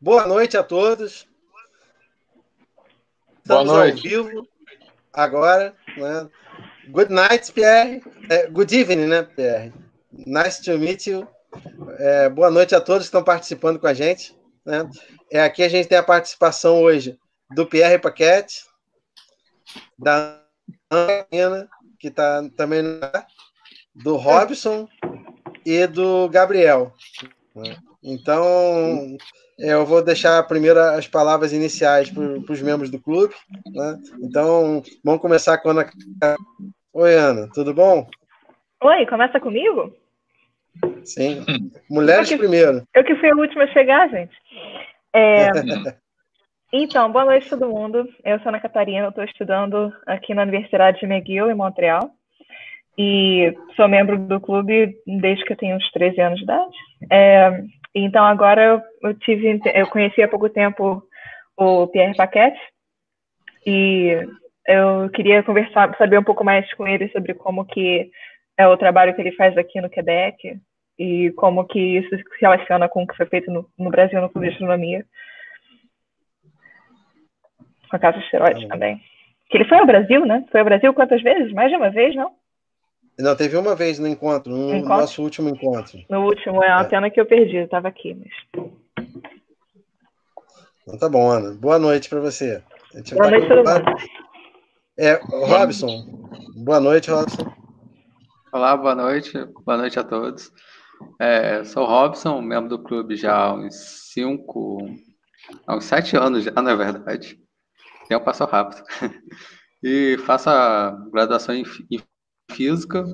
Boa noite a todos. Estamos Boa noite. ao vivo agora. Né? Good night, Pierre. É, good evening, né, Pierre? Nice to meet you. É, boa noite a todos que estão participando com a gente. Né? É, aqui a gente tem a participação hoje do Pierre Paquete, da Ana, que está também do Robson e do Gabriel. Né? Então, eu vou deixar primeiro as palavras iniciais para os membros do clube. Né? Então, vamos começar com a Ana. Oi, Ana, tudo bom? Oi, começa comigo? Sim. Mulheres eu que, primeiro. Eu que fui a última a chegar, gente. É, então, boa noite a todo mundo. Eu sou Ana Catarina, estou estudando aqui na Universidade de McGill, em Montreal. E sou membro do clube desde que eu tenho uns 13 anos de idade. É, então, agora eu, tive, eu conheci há pouco tempo o Pierre Paquette e eu queria conversar, saber um pouco mais com ele sobre como que é o trabalho que ele faz aqui no Quebec e como que isso se relaciona com o que foi feito no, no Brasil no Clube de Astronomia. Com a Casa Asteroide ah, também. Que ele foi ao Brasil, né? Foi ao Brasil quantas vezes? Mais de uma vez, não? Não, teve uma vez no encontro, no encontro? nosso último encontro. No último, é uma é. pena que eu perdi, eu estava aqui. Mas... Então tá bom, Ana. Boa noite para você. Boa tá noite, todo mundo. É, Robson. Boa noite, Robson. Olá, boa noite. Boa noite a todos. É, sou Robson, membro do clube já há uns cinco, há uns sete anos já, na verdade. O tempo passou rápido. E faço a graduação em Física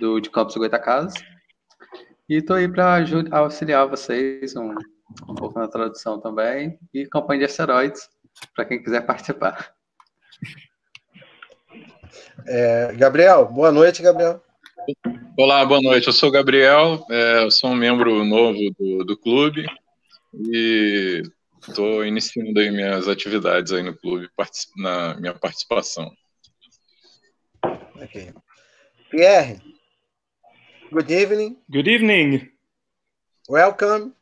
do, de Campos Goitacazes. E estou aí para auxiliar vocês um, um pouco na tradução também e campanha de asteroides para quem quiser participar. É, Gabriel, boa noite, Gabriel. Olá, boa noite. Eu sou o Gabriel, é, eu sou um membro novo do, do clube e estou iniciando aí minhas atividades aí no clube, na minha participação. Okay. Pierre, good evening. Good evening. Welcome.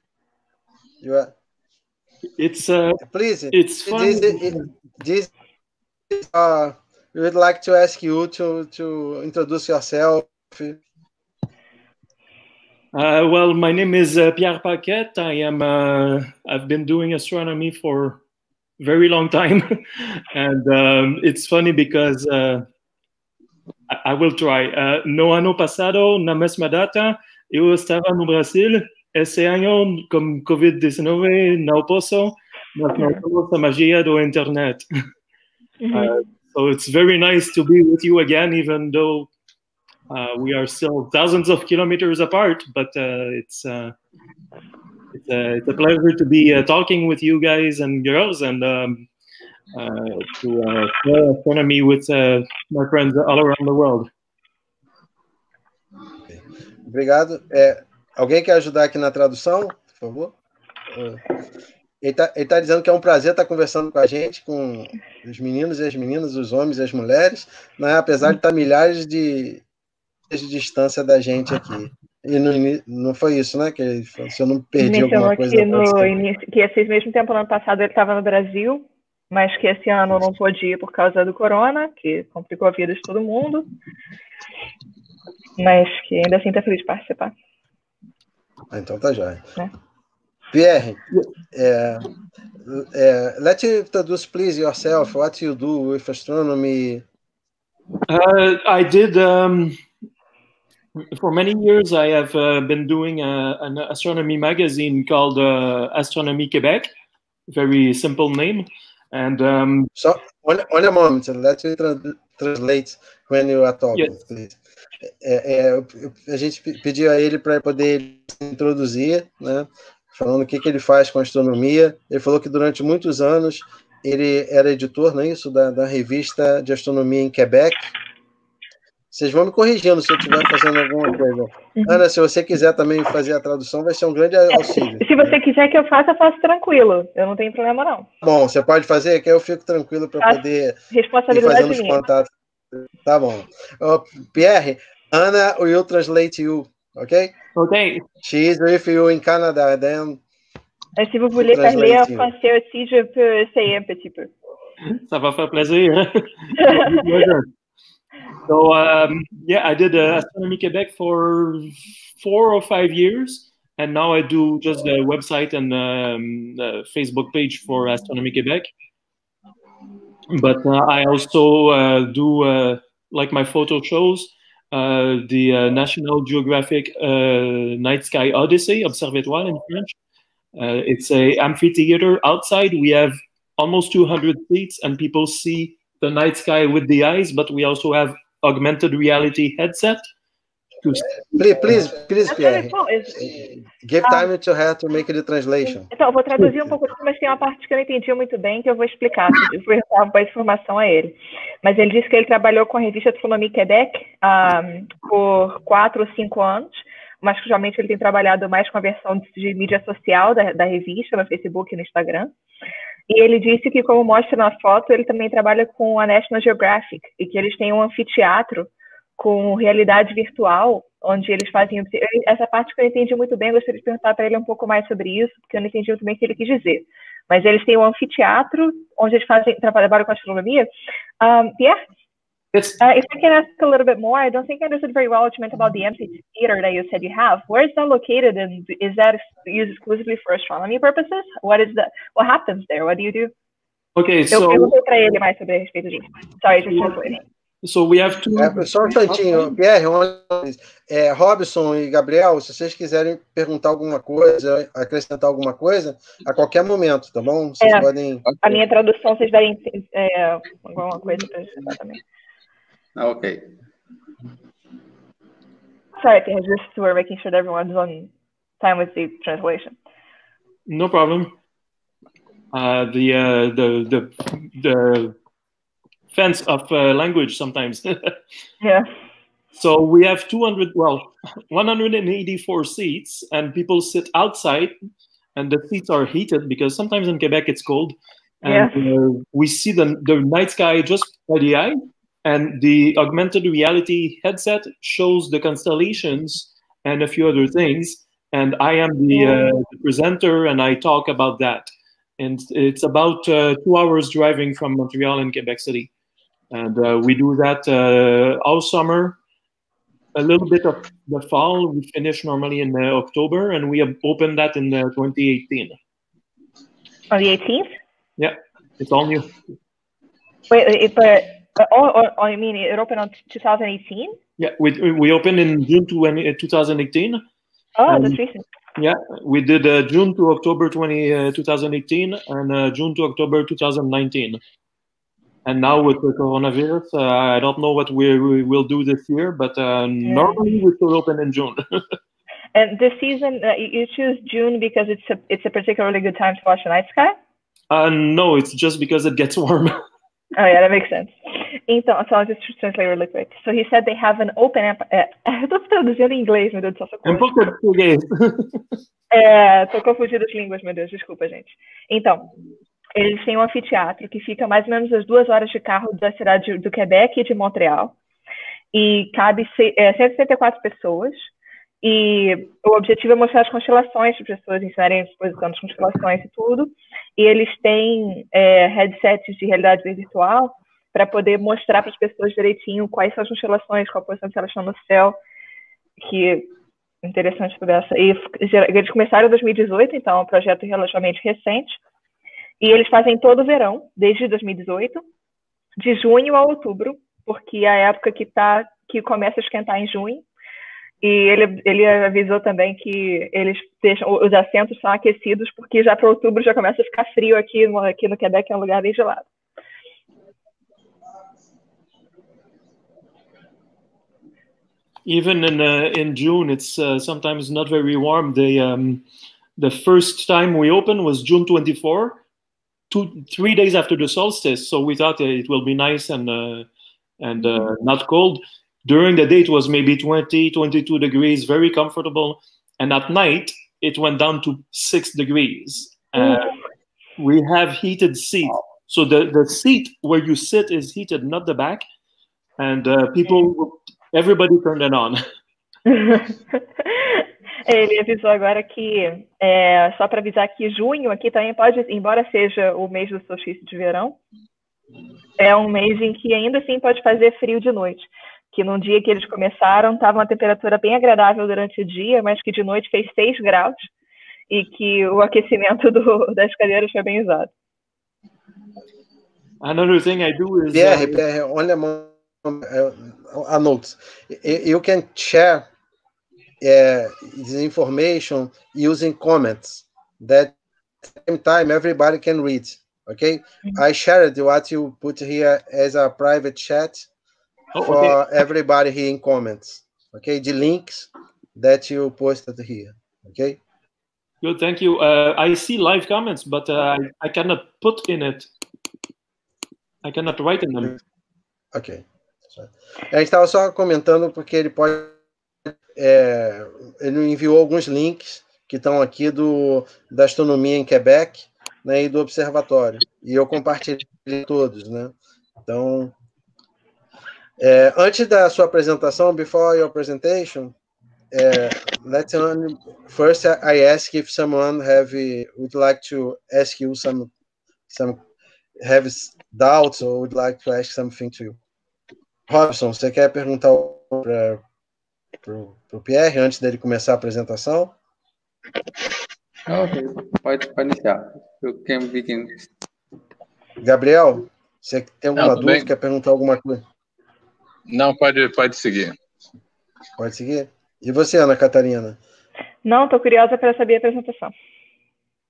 You are. It's uh. Please. It's fun. This, this uh, we would like to ask you to to introduce yourself. Uh, well, my name is uh, Pierre Paquette. I am. Uh, I've been doing astronomy for very long time, and um, it's funny because uh, I will try. Uh, no ano passado, na mesma data, eu estava no Brasil. Esse ano, com Covid-19, não posso, mas não temos a magia do internet. Mm -hmm. uh, so it's very nice to be with you again, even though uh, we are still thousands of kilometers apart. But uh, it's, uh, it's, it's, a pleasure to be uh, talking with you guys and girls and um, uh, to uh, share astronomy with uh, my friends all around the world. Obrigado. É, alguém quer ajudar aqui na tradução, por favor? Ele está tá dizendo que é um prazer estar conversando com a gente, com os meninos e as meninas, os homens e as mulheres, né, apesar de estar milhares de, de distância da gente aqui. E no, não foi isso, né? Que se eu não perdi alguma coisa. No início, que esse mesmo tempo, no ano passado, ele estava no Brasil, mas que esse ano não pôde ir por causa do corona, que complicou a vida de todo mundo, mas que ainda assim está feliz de participar. Ah, então tá já. É. Pierre, é, é, let you introduce please yourself. What you do with astronomy? Uh, I did um, for many years. I have uh, been doing a, an astronomy magazine called uh, Astronomie Québec. Very simple name. And um, so, one moment, let me tra translate when you are talking, yes. please. É, é, a gente pediu a ele para poder introduzir, né, falando o que, que ele faz com astronomia. Ele falou que durante muitos anos ele era editor, não é isso, da, da revista de astronomia em Quebec, vocês vão me corrigindo se eu estiver fazendo alguma coisa. Uhum. Ana, se você quiser também fazer a tradução, vai ser um grande auxílio. Se você quiser que eu faça, eu faço tranquilo. Eu não tenho problema, não. Bom, você pode fazer, que eu fico tranquilo para poder responsabilidade ir fazendo os contatos. Tá bom. Uh, Pierre, Ana will translate you, ok? Ok. She is with you in Canada, then Et si vous voulez parler en français aussi, je peux essayer un petit peu. Ça va faire plaisir. so, um, yeah, I did uh, Astronomy Quebec for four or five years. And now I do just the website and um, Facebook page for Astronomy Quebec. But uh, I also uh, do, uh, like my photo shows, uh, the uh, National Geographic Night Sky Odyssey, Observatoire in French. it's a amphitheater outside. We have almost 200 seats and people see the night sky with the eyes, but we also have augmented reality headset Please, please, please Pierre. Give time to her to make the translation. Então, eu vou traduzir um pouco, mas tem uma parte que eu não entendi muito bem que eu vou explicar. Eu vou dar uma informação a ele. Mas ele disse que ele trabalhou com a revista Astronomia Quebec um, por quatro ou cinco anos, mas que geralmente ele tem trabalhado mais com a versão de, de mídia social da, da revista, no Facebook e no Instagram. E ele disse que, como mostra na foto, ele também trabalha com a National Geographic e que eles têm um anfiteatro com realidade virtual, onde eles fazem. Essa parte que eu entendi muito bem, gostaria de perguntar para ele um pouco mais sobre isso, porque eu não entendi muito bem o que ele quis dizer. Mas eles têm um anfiteatro onde eles fazem, trabalham com astronomia. Um, yeah? Uh, if I can ask a little bit more, I don't think I understood very well what you meant about the amphitheater that you said you have. Where is that located, and is that used exclusively for astronomy purposes? What is the what happens there? What do you do? Okay, so eu perguntei para ele mais sobre a respeito disso. Sorry, just translating. So we have to... É, só um instantinho, Pierre, é, Robson e Gabriel, se vocês quiserem perguntar alguma coisa, acrescentar alguma coisa, a qualquer momento, tá bom? Vocês é, podem. A minha tradução, vocês derem é, alguma coisa para acrescentar também. Ah, ok. Sorry, Pierre, just we're making sure that everyone's on time with the translation. No problem. Uh, the, uh, the, the, the fence of uh, language sometimes. yeah. So we have 200, well, 184 seats, and people sit outside, and the seats are heated because sometimes in Quebec it's cold. And yeah. uh, we see the, the night sky just by the eye, and the augmented reality headset shows the constellations and a few other things. And I am the, uh, the presenter, and I talk about that. And it's about uh, two hours driving from Montreal and Quebec City. And uh, we do that uh, all summer, a little bit of the fall. We finish normally in uh, October, and we have opened that in 2018. On the 18th? Yeah, it's all new. Wait, but oh, oh, oh, you mean it opened on 2018? Yeah, we we opened in June 20, 2018. Oh, that's recent. Yeah, we did uh, June to October 20, uh, 2018 and uh, June to October 2019. And now with the coronavirus, uh, I don't know what we, we, will do this year, but uh, yeah. normally we still open in June. and this season, uh, you choose June because it's a it's a particularly good time to watch the night sky. Uh, no, it's just because it gets warm. oh yeah, that makes sense. Então, so I'll just translate really quick. So he said they have an open app. É, eu tô traduzindo em inglês, meu Deus do céu. Um pouco de português. é, tô confundindo as línguas, meu Deus, desculpa, gente. Então, eles têm um anfiteatro que fica mais ou menos as duas horas de carro da cidade do Quebec e de Montreal. E cabe é, 164 pessoas. E o objetivo é mostrar as constelações as pessoas ensinarem a exposição das constelações e tudo. E eles têm é, headsets de realidade virtual para poder mostrar para as pessoas direitinho quais são as constelações, qual a posição que elas estão no céu. Que interessante tudo essa. E eles começaram em 2018, então é um projeto relativamente recente. E eles fazem todo o verão, desde 2018, de junho a outubro, porque é a época que tá que começa a esquentar em junho. E ele, ele avisou também que eles deixam os assentos são aquecidos porque já para outubro já começa a ficar frio aqui no, aqui no Quebec, é um lugar bem gelado. Even in uh, in June, it's uh, sometimes not very warm. The um, the first time we opened was June 24, two, three days after the solstice. So we thought it will be nice and uh, and uh, not cold. During the day, it was maybe 20, 22 degrees, very comfortable. And at night, it went down to six degrees. Uh, we have heated seats. So the, the seat where you sit is heated, not the back. And uh, people, everybody turned it on. Ele avisou agora que, é, só para avisar que junho aqui também pode, embora seja o mês do solstício de verão, é um mês em que ainda assim pode fazer frio de noite. Que num dia que eles começaram, estava uma temperatura bem agradável durante o dia, mas que de noite fez 6 graus e que o aquecimento do, das cadeiras foi bem usado. Another thing I do is Pierre, uh, Pierre, only a, mo- uh, a note. Y- You can share uh, this information using comments that same time everybody can read. Okay, I shared what you put here as a private chat oh, for okay. everybody here in comments. Okay, the links that you posted here. Okay. Good, thank you. Uh, I see live comments, but uh, I, I cannot put in it. I cannot write in them. Ok. A gente estava só comentando porque ele pode. é, ele enviou alguns links que estão aqui do, da astronomia em Quebec né, e do observatório. E eu compartilhei todos, né? Então, é, antes da sua apresentação, before your presentation, é, let's on, first I ask if someone have would like to ask you some some have doubts or would like to ask something to you. Robson, você quer perguntar para o Pierre antes dele começar a apresentação? Ok, pode, pode iniciar. You can begin. Gabriel, você tem alguma Não, dúvida, bem. quer perguntar alguma coisa? Não, pode, pode seguir. Pode seguir. E você, Ana Catarina? Não, estou curiosa para saber a apresentação.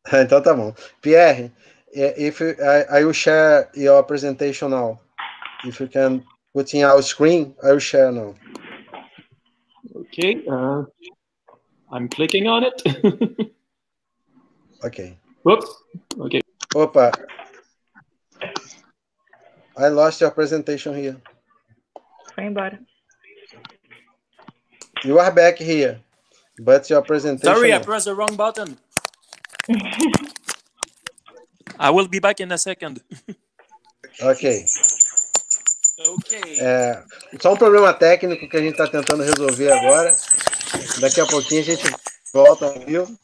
então tá bom. Pierre, eh, if you, I, I will share your presentation now. If you can put in our screen, I will share now. Okay, uh, I'm clicking on it. Ok. Whoops. Okay. Opa. I lost your presentation here. Foi embora. You are back here, but your presentation. Sorry, I pressed the wrong button. I will be back in a second. É, só um problema técnico que a gente está tentando resolver agora. Daqui a pouquinho a gente volta ao vivo.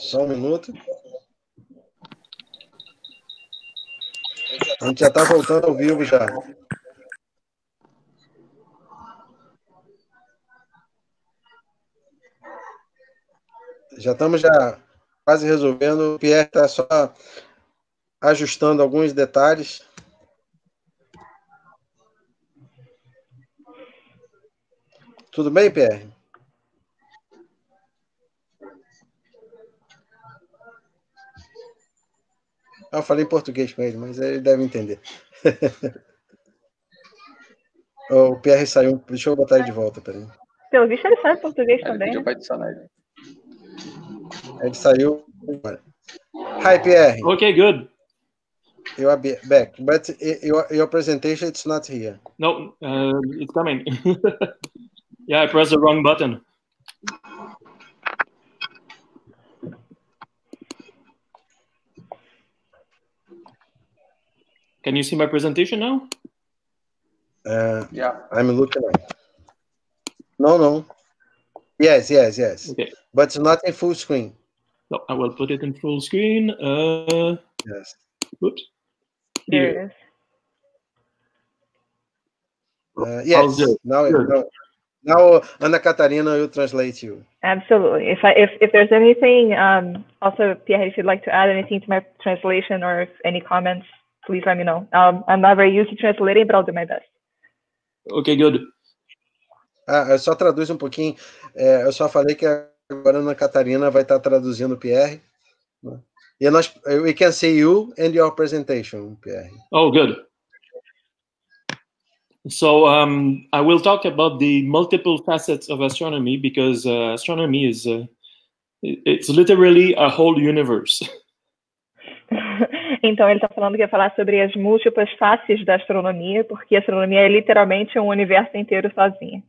Só um minuto. A gente já está voltando ao vivo já. Já estamos já quase resolvendo. O Pierre está só ajustando alguns detalhes. Tudo bem, Pierre? Eu falei em português com ele, mas ele deve entender. o Pierre saiu. Deixa eu botar ele de volta, peraí. Pelo visto, ele sabe português Ele também. pediu para adicionar ele. Ele saiu. Hi, Pierre. Okay, good. You are be- back, but your, your presentation it's not here. No, uh, it's coming. yeah, I pressed the wrong button. Can you see my presentation now? Uh, Yeah. I'm looking at. No, no. Yes, yes, yes. Okay. But it's not in full screen. No, I will put it in full screen. Uh, Yes. oops. There it is. Uh, yes. do it. Now, Sure. now, now, Ana Catarina will translate you. Absolutely. If I if, if there's anything, um, also Pierre, if you'd like to add anything to my translation or if any comments, please let me know. Um, I'm not very used to translating, but I'll do my best. Okay, good. Ah, eu só traduz um pouquinho. É, eu só falei que agora a Ana Catarina vai estar traduzindo o Pierre. né? E nós, we can see you and your presentation, Pierre. Oh, good. So um, I will talk about the multiple facets of astronomy because uh, astronomy is uh, it's literally a whole universe. então ele está falando que ia falar sobre as múltiplas faces da astronomia, porque a astronomia é literalmente um universo inteiro sozinha.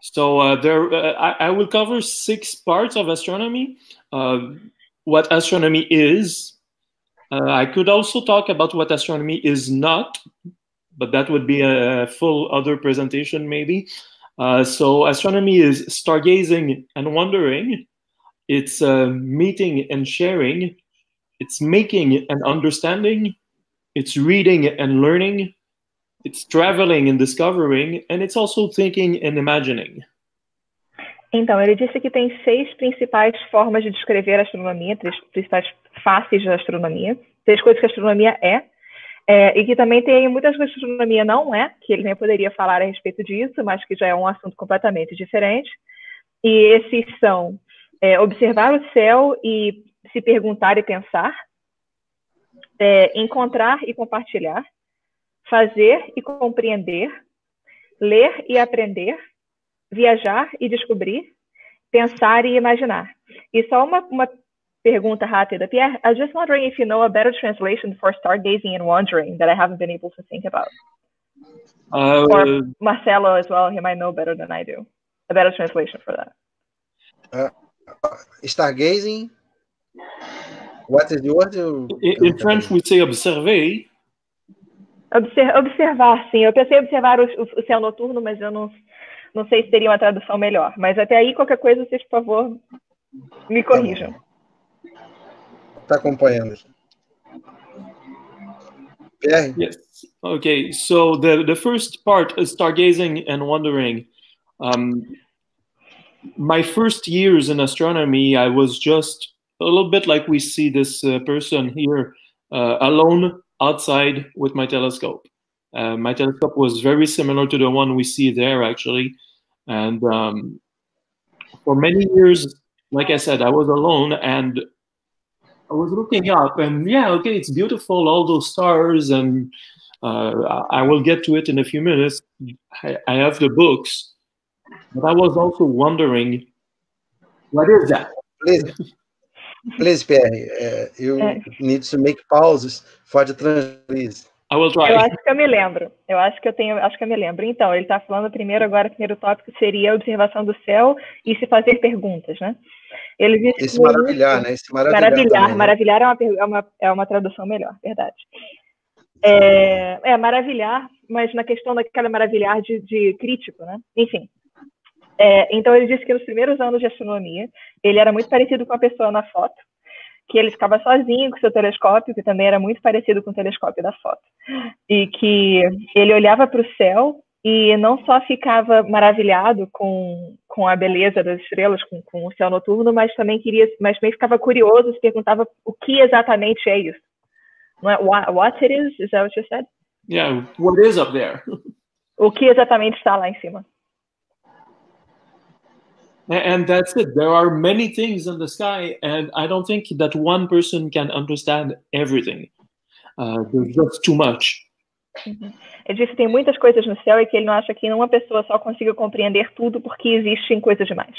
So uh, there, uh, I, I will cover six parts of astronomy. Uh, what astronomy is. Uh, I could also talk about what astronomy is not, but that would be a full other presentation maybe. Uh, so astronomy is stargazing and wondering. It's uh, meeting and sharing. It's making and understanding. It's reading and learning. It's traveling and discovering. And it's also thinking and imagining. Então, ele disse que tem seis principais formas de descrever a astronomia, três principais faces da astronomia, três coisas que a astronomia é, é, e que também tem muitas coisas que a astronomia não é, que ele nem poderia falar a respeito disso, mas que já é um assunto completamente diferente. E esses são é, observar o céu e se perguntar e pensar, é, encontrar e compartilhar, fazer e compreender, ler e aprender, viajar e descobrir, pensar e imaginar. E só uma, uma pergunta rápida. Pierre, I was just wondering if you know a better translation for stargazing and wandering that I haven't been able to think about. Uh, or Marcelo as well, he might know better than I do. A better translation for that. Uh, stargazing. What is the word? in, in French, we say observer. Obser observar, sim. Eu pensei em observar o, o, céu noturno, mas eu não, não sei se teria uma tradução melhor. Mas até aí, qualquer coisa, vocês, por favor, me corrijam. Está acompanhando. Pierre? Yes. Okay. So the, the first part is stargazing and wondering. Um, my first years in astronomy, I was just a little bit like we see this uh, person here, uh, alone outside with my telescope. Uh, my telescope was very similar to the one we see there, actually. And um, for many years, like I said, I was alone and I was looking up, and yeah, okay, it's beautiful, all those stars, and uh, I will get to it in a few minutes. I, I have the books, but I was also wondering, what is that? Please, please, Pierre, uh, you need to make pauses for the translation. I will try. Eu acho que eu me lembro. Eu acho que eu tenho, acho que eu me lembro. Então, ele está falando primeiro agora, o primeiro tópico seria a observação do céu e se fazer perguntas, né? Ele disse Esse maravilhar, né? Esse maravilhar. Maravilhar, também, né? maravilhar é, uma, é, uma, é uma tradução melhor, verdade. É, é, maravilhar, mas na questão daquela maravilhar de, de crítico, né? Enfim. É, então ele disse que nos primeiros anos de astronomia ele era muito parecido com a pessoa na foto, que ele ficava sozinho com seu telescópio, que também era muito parecido com o telescópio da foto, e que ele olhava para o céu e não só ficava maravilhado com, com a beleza das estrelas, com, com o céu noturno, mas também queria, mas também ficava curioso, se perguntava o que exatamente é isso. É, what, what it is? Is that what you said? Yeah, what is up there? O que exatamente está lá em cima? And that's it. There are many things in the sky, and I don't think that one person can understand everything. Uh, there's just too much. Uhum. Ele disse que tem muitas coisas no céu e que ele não acha que uma pessoa só consiga compreender tudo porque existem coisas demais.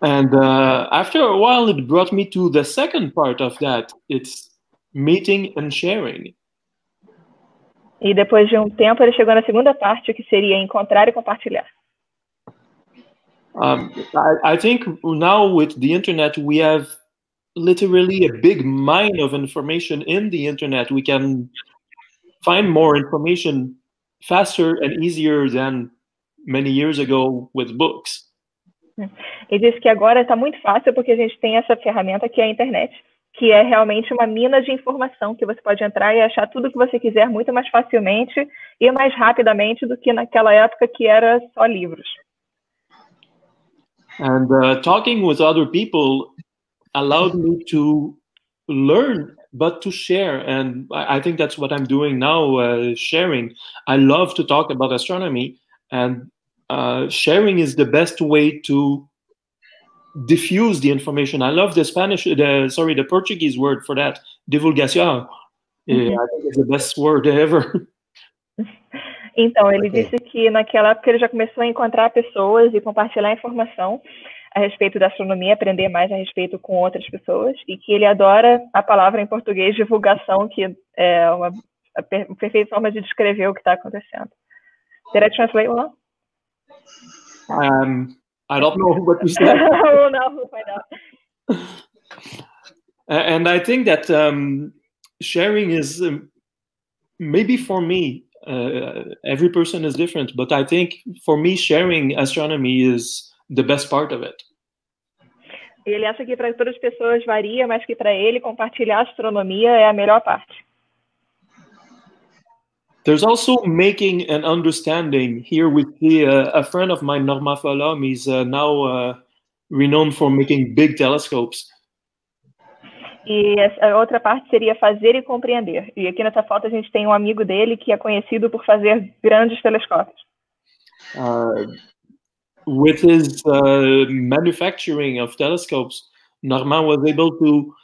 And uh, after a while, it brought me to the second part of that. It's meeting and sharing. E depois de um tempo, ele chegou na segunda parte, que seria encontrar e compartilhar. Um, I, I think now with the internet, we have literally a big mine of information in the internet. We can find more information faster and easier than many years ago with books. Ele disse que agora está muito fácil porque a gente tem essa ferramenta que é a internet, que é realmente uma mina de informação que você pode entrar e achar tudo que você quiser muito mais facilmente e mais rapidamente do que naquela época que era só livros. And uh, talking with other people allowed me to learn but to share. And i think that's what i'm doing now uh, sharing. I love to talk about astronomy and uh, sharing is the best way to diffuse the information. I love the spanish the sorry the portuguese word for that divulgación. Mm-hmm. i think it's the best word ever Então, ele okay. disse que naquela época ele já começou a encontrar pessoas e compartilhar informação a respeito da astronomia, aprender mais a respeito com outras pessoas, e que ele adora a palavra em português divulgação, que é uma, perfeita forma de descrever o que está acontecendo. Did I translate well? Um, I don't know what you said. oh, no, we'll find out. And I think that um, sharing is um, maybe for me, uh, every person is different, but I think for me, sharing astronomy is the best part of it. Ele acha que para todas as pessoas varia, mas que para ele compartilhar astronomia é a melhor parte. There's also making and understanding. Here we see a, a friend of mine, Norma Falom, is uh, now uh, renowned for making big telescopes. E a outra parte seria fazer e compreender. E aqui nessa foto a gente tem um amigo dele que é conhecido por fazer grandes telescópios. Uh, with his uh, manufacturing of telescopes, Norman was able to,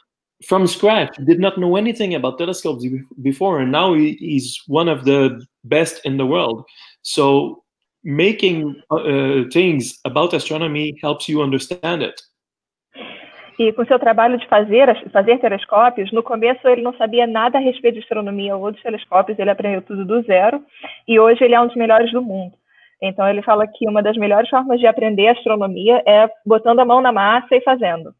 from scratch, did not know anything about telescopes before, and now he, he's one of the best in the world. So making uh, things about astronomy helps you understand it. E com seu trabalho de fazer, fazer telescópios, no começo ele não sabia nada a respeito de astronomia ou dos telescópios, ele aprendeu tudo do zero, e hoje ele é um dos melhores do mundo. Então ele fala que uma das melhores formas de aprender astronomia é botando a mão na massa e fazendo.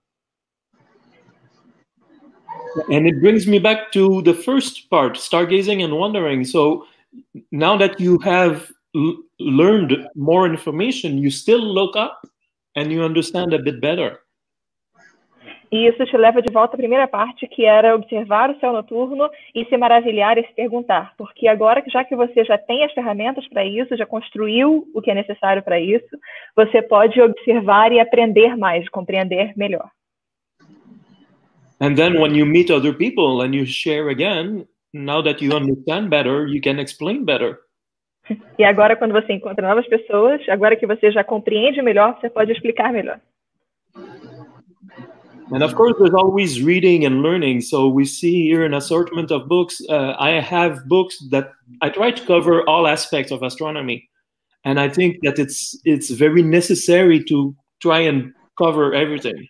And it brings me back to the first part, stargazing and wondering. So now that you have learned more information, you still look up and you understand a bit better. E isso te leva de volta à primeira parte, que era observar o céu noturno e se maravilhar e se perguntar. Porque agora, já que você já tem as ferramentas para isso, já construiu o que é necessário para isso, você pode observar e aprender mais, compreender melhor. And then when you meet other people and you share again, now that you understand better, you can explain better. E agora quando você encontra novas pessoas, agora que você já compreende melhor, você pode explicar melhor. And of course, there's always reading and learning. So we see here an assortment of books. Uh, I have books that I try to cover all aspects of astronomy, and I think that it's it's very necessary to try and cover everything.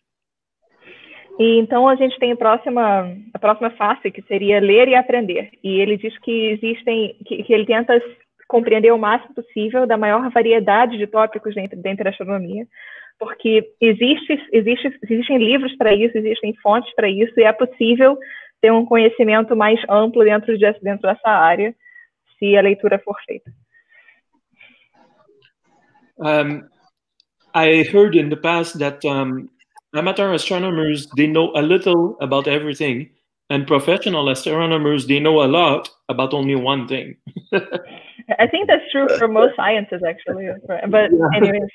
E então a gente tem a próxima a próxima face que seria ler e aprender. E ele diz que existem que, que ele tenta compreender o máximo possível da maior variedade de tópicos dentro, dentro da astronomia, porque existe, existe, existem livros para isso, existem fontes para isso, e é possível ter um conhecimento mais amplo dentro, de, dentro dessa área, se a leitura for feita. Um, I heard in the past that um, amateur astronomers they know a little about everything, and professional astronomers they know a lot about only one thing. I think that's true for most sciences, actually. But, anyways,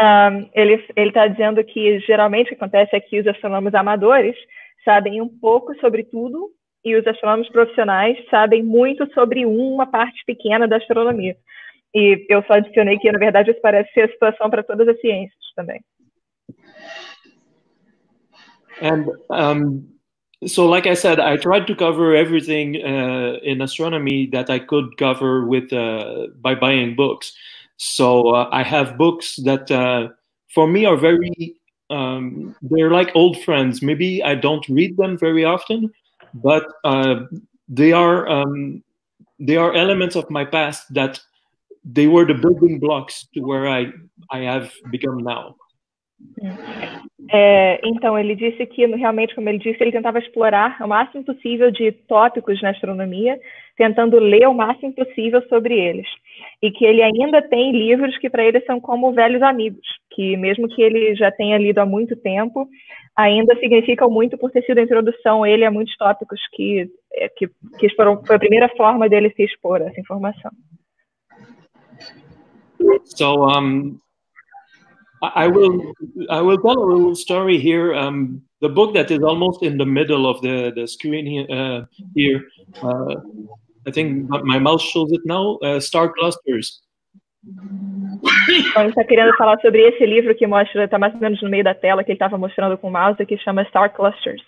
um, ele está dizendo que geralmente o que acontece é que os astrônomos amadores sabem um pouco sobre tudo e os astrônomos profissionais sabem muito sobre uma parte pequena da astronomia. E eu só adicionei que, na verdade, isso parece ser a situação para todas as ciências também. And um, so like i said i tried to cover everything uh, in astronomy that i could cover with uh, by buying books. So uh, i have books that uh, for me are very um, they're like old friends. Maybe i don't read them very often but uh, they are um, they are elements of my past that they were the building blocks to where i i have become now É, então, ele disse que, realmente, como ele disse, ele tentava explorar o máximo possível de tópicos na astronomia, tentando ler o máximo possível sobre eles. E que ele ainda tem livros que, para ele, são como velhos amigos, que, mesmo que ele já tenha lido há muito tempo, ainda significam muito por ter sido a introdução ele a muitos tópicos que, é, que, que foram, foi a primeira forma dele se expor a essa informação. So, um, I will I will tell a little story here. Um, the book that is almost in the middle of the the screen here. Uh, here uh, I think my mouse shows it now. Uh, Star Clusters. Então, ele está querendo falar sobre esse livro que mostra, está mais ou menos no meio da tela que ele estava mostrando com o mouse, que chama Star Clusters.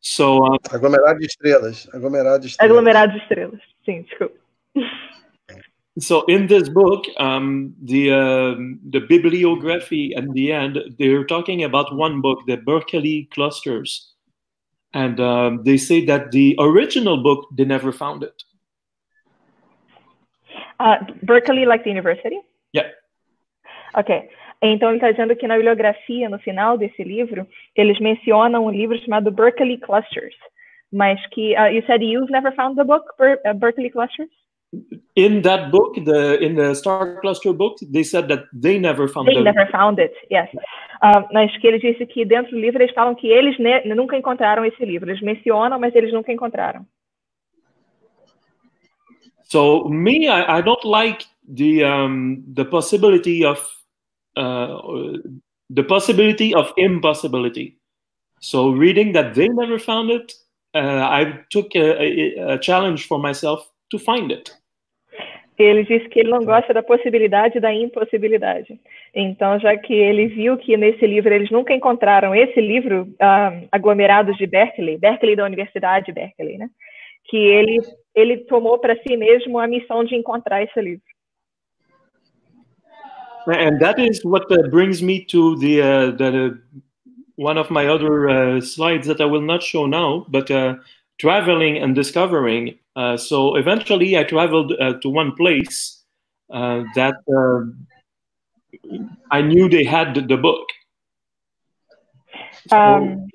So, um, aglomerado de estrelas. Aglomerado de estrelas. Aglomerado de estrelas. Sim, desculpa. So in this book um, the uh, the bibliography at the end they're talking about one book the berkeley clusters. And um, they say that the original book they never found it. Uh, berkeley like the university? Yeah. Ok. Então ele está dizendo que na bibliografia no final desse livro eles mencionam um livro chamado berkeley clusters. Mas que uh, you said you've never found the book Ber uh, Berkeley clusters. In that book, the in the star cluster book, they said that they never found. It. They the, never found it. Yes. Uh, mas que ele disse que dentro do livro eles falam que eles nunca encontraram esse livro. Eles mencionam, mas eles nunca encontraram. So me, I, I don't like the um, the possibility of uh, the possibility of impossibility. So reading that they never found it, uh, I took a, a, challenge for myself to find it. Ele disse que ele não gosta da possibilidade da impossibilidade. Então, já que ele viu que nesse livro eles nunca encontraram esse livro, uh, Aglomerados de Berkeley, Berkeley da Universidade de Berkeley, né? Que ele ele tomou para si mesmo a missão de encontrar esse livro. And that is what uh, brings me to the, uh, the one of my other uh, slides that I will not show now, but uh, traveling and discovering. Uh, so eventually, I traveled uh, to one place that I knew they had the, the book. So, um,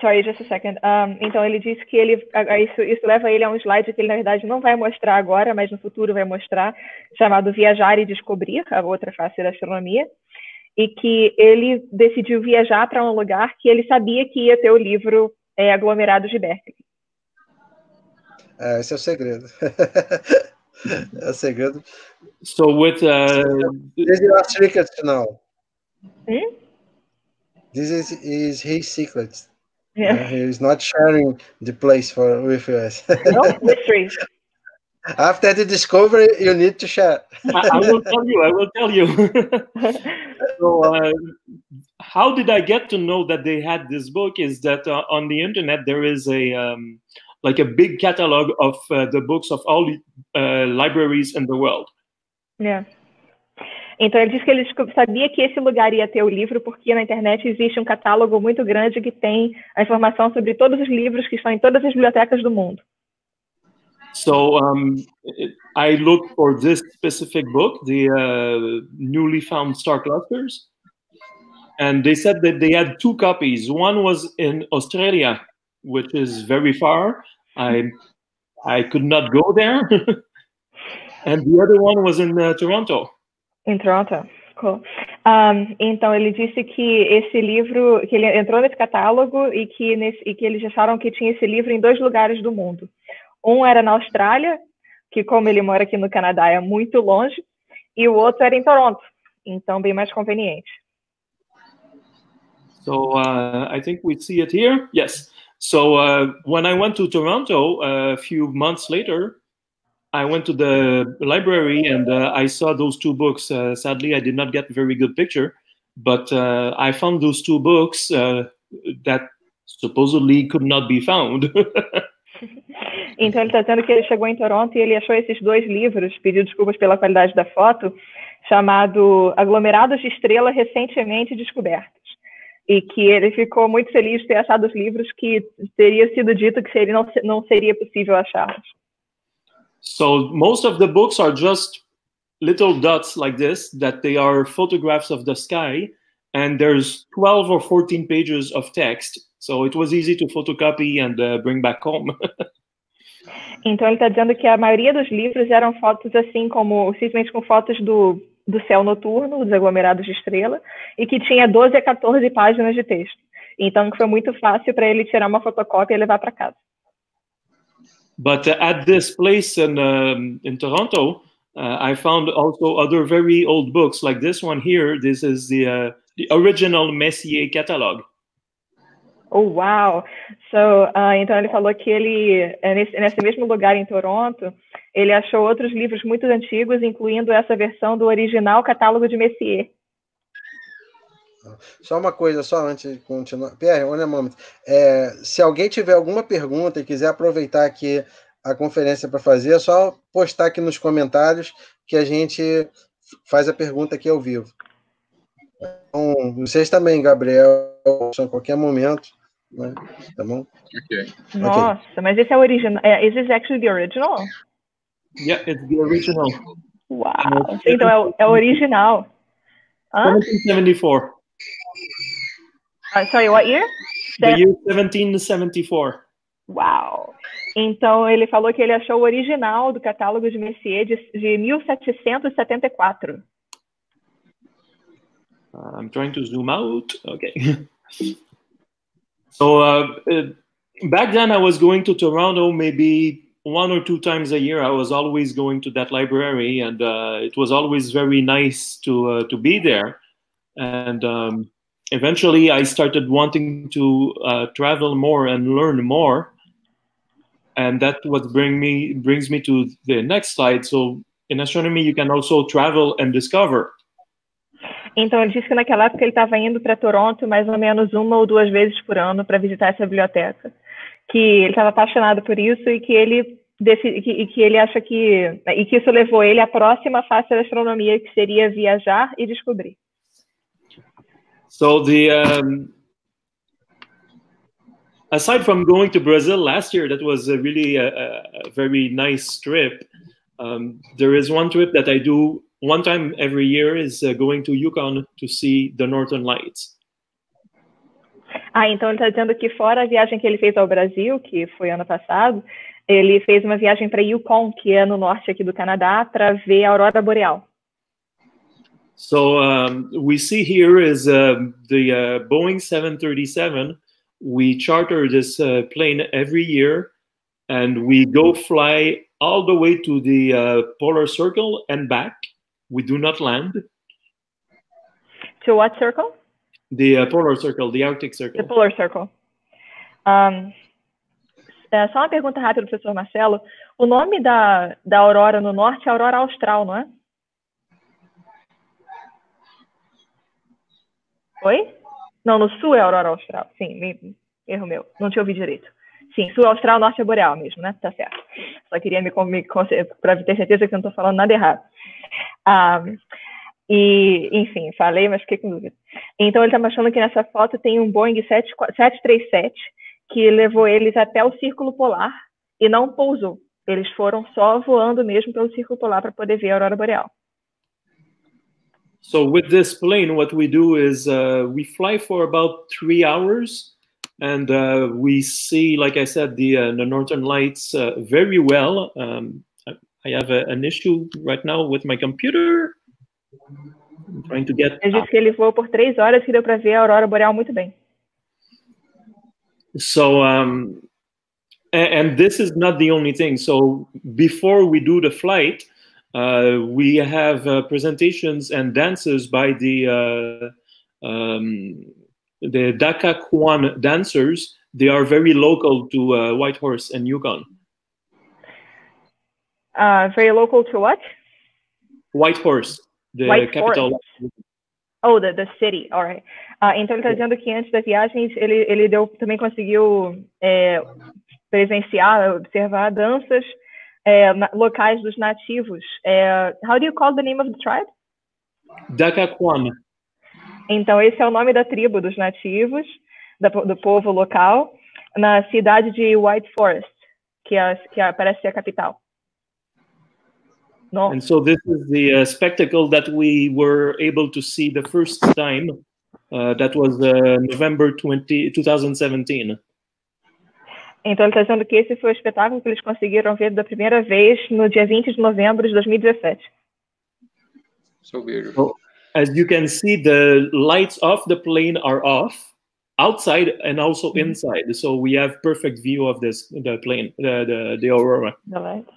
Sorry, just a second. Um, então, ele disse que ele, isso, isso leva ele a um slide que ele, na verdade, não vai mostrar agora, mas no futuro vai mostrar, chamado Viajar e Descobrir, a outra face da astronomia, e que ele decidiu viajar para um lugar que ele sabia que ia ter o livro é, Aglomerados de Berkeley. É, esse é o segredo. é o segredo. So with uh, this is our secret now. Hmm? This is, is his secret. Yeah. Uh, he's not sharing the place for with us. no mysteries. After the discovery, you need to share. I, I, will tell you. I will tell you. so, uh, how did I get to know that they had this book? Is that uh, on the internet there is a um, like a big catalog of uh, the books of all uh, libraries in the world. Yeah. Então ele disse que ele sabia que esse lugar ia ter o livro porque na internet existe um catálogo muito grande que tem a informação sobre todos os livros que estão em todas as bibliotecas do mundo. So um, I looked for this specific book, the uh, newly found star clusters, and they said that they had two copies. One was in Australia, which is very far. I I could not go there, and the other one was in uh, Toronto. Em Toronto. Cool. Um, então ele disse que esse livro, que ele entrou nesse catálogo e que, nesse, e que eles acharam que tinha esse livro em dois lugares do mundo. Um era na Austrália, que como ele mora aqui no Canadá é muito longe, e o outro era em Toronto, então bem mais conveniente. So uh, I think we see it here. Yes. So uh, when I went to Toronto uh, a few months later, I went to the library and uh, I saw those two books. Uh, sadly, I did not get a very good picture, but uh, I found those two books uh, that supposedly could not be found. então ele está dizendo que ele chegou em Toronto e ele achou esses dois livros, pediu desculpas pela qualidade da foto, chamado Aglomerados de Estrela Recentemente Descobertos. E que ele ficou muito feliz de ter achado os livros que teria sido dito que seria, não, não seria possível achá-los. So most of the books are just little dots like this, that they are photographs of the sky, and there's 12 or 14 pages of text. So it was easy to photocopy and uh, bring back home. então ele está dizendo que a maioria dos livros eram fotos assim como simplesmente com fotos do, do céu noturno, dos aglomerados de estrela, e que tinha 12 a 14 páginas de texto. Então foi muito fácil para ele tirar uma fotocópia e levar para casa. But uh, at this place in, in Toronto, uh, I found also other very old books like this one here. This is the, uh, the original Messier catalog. Oh, wow! So, uh, então ele falou que ele, é, nesse, nesse mesmo lugar em Toronto, ele achou outros livros muito antigos, incluindo essa versão do original catálogo de Messier. Só uma coisa, só antes de continuar. Pierre, olha um. É, se alguém tiver alguma pergunta e quiser aproveitar aqui a conferência para fazer, é só postar aqui nos comentários que a gente faz a pergunta aqui ao vivo. Então, vocês também, Gabriel, a qualquer momento. Né? Tá bom? Okay. Nossa, okay. mas esse é o original. É, is this actually the original? Yeah, it's the original. Uau! Então é o, é o original. Hã? 1774. Uh, sorry, what year? The year 1774. Uau! Então, ele falou que ele achou o original do catálogo de Messier de, de 1774. I'm trying to zoom out. Okay. so uh, back then, I was going to Toronto maybe one or two times a year. I was always going to that library, and uh, it was always very nice to uh, to be there. And um, eventually, I started wanting to uh, travel more and learn more. And that what bring me brings me to the next slide. So in astronomy, you can also travel and discover. Então, ele disse que naquela época ele estava indo para Toronto mais ou menos uma ou duas vezes por ano para visitar essa biblioteca. Que ele estava apaixonado por isso e que ele decidi, que, que ele acha que e que isso levou ele à próxima fase da astronomia, que seria viajar e descobrir. So the um, aside from going to Brazil last year, that was a really a, a very nice trip. Um, there is one trip that I do one time every year is uh, going to Yukon to see the Northern Lights. Ah, então ele está dizendo que fora a viagem que ele fez ao Brasil, que foi ano passado, ele fez uma viagem para Yukon, que é no norte aqui do Canadá, para ver a aurora boreal. So um, we see here is uh, the uh, Boeing 737. We charter this uh, plane every year, and we go fly all the way to the uh, polar circle and back. We do not land. To what circle? The uh, polar circle, the Arctic circle. The polar circle. Um, é, só uma pergunta rápida, professor Marcelo. O nome da, da aurora no norte é aurora austral, não é? Oi? Não, no sul é aurora austral. Sim, erro meu. Não te ouvi direito. Sim, sul austral, norte é boreal mesmo, né? Tá certo. Só queria me, me para ter certeza que eu não estou falando nada errado. E, enfim, falei, mas fiquei com dúvida. Então, ele está mostrando que nessa foto tem um Boeing 737 que levou eles até o Círculo Polar e não pousou. Eles foram só voando mesmo pelo Círculo Polar para poder ver a aurora boreal. So with this plane, what we do is uh, we fly for about three hours, and uh, we see, like I said, the, uh, the northern lights uh, very well. Um, I have a, an issue right now with my computer. I'm trying to get. Ele disse que ele voou por três horas que deu para ver a aurora boreal muito bem. So, um, and, and, this is not the only thing. So, before we do the flight, uh, we have uh, presentations and dances by the uh, um, the Daka Kwan dancers. They are very local to uh, Whitehorse and Yukon. Uh, very local to what? Whitehorse, the White capital. Horse. Oh, the, the city, all right. Uh, então ele está dizendo que antes da viagem ele, ele deu, também conseguiu é, presenciar, observar danças é, locais dos nativos. É, how do you call the name of the tribe? Dakakwan. Então esse é o nome da tribo dos nativos, da, do povo local, na cidade de White Forest, que, é, que é, parece ser a capital. No. And so this is the uh, spectacle that we were able to see the first time. Uh, that was uh, November 20, 2017. Então ele está dizendo que esse foi o espetáculo que eles conseguiram ver da primeira vez no dia 20 de novembro de 2017. So beautiful. As you can see, the lights of the plane are off outside and also inside. So we have perfect view of this the plane, the the, the aurora. The lights.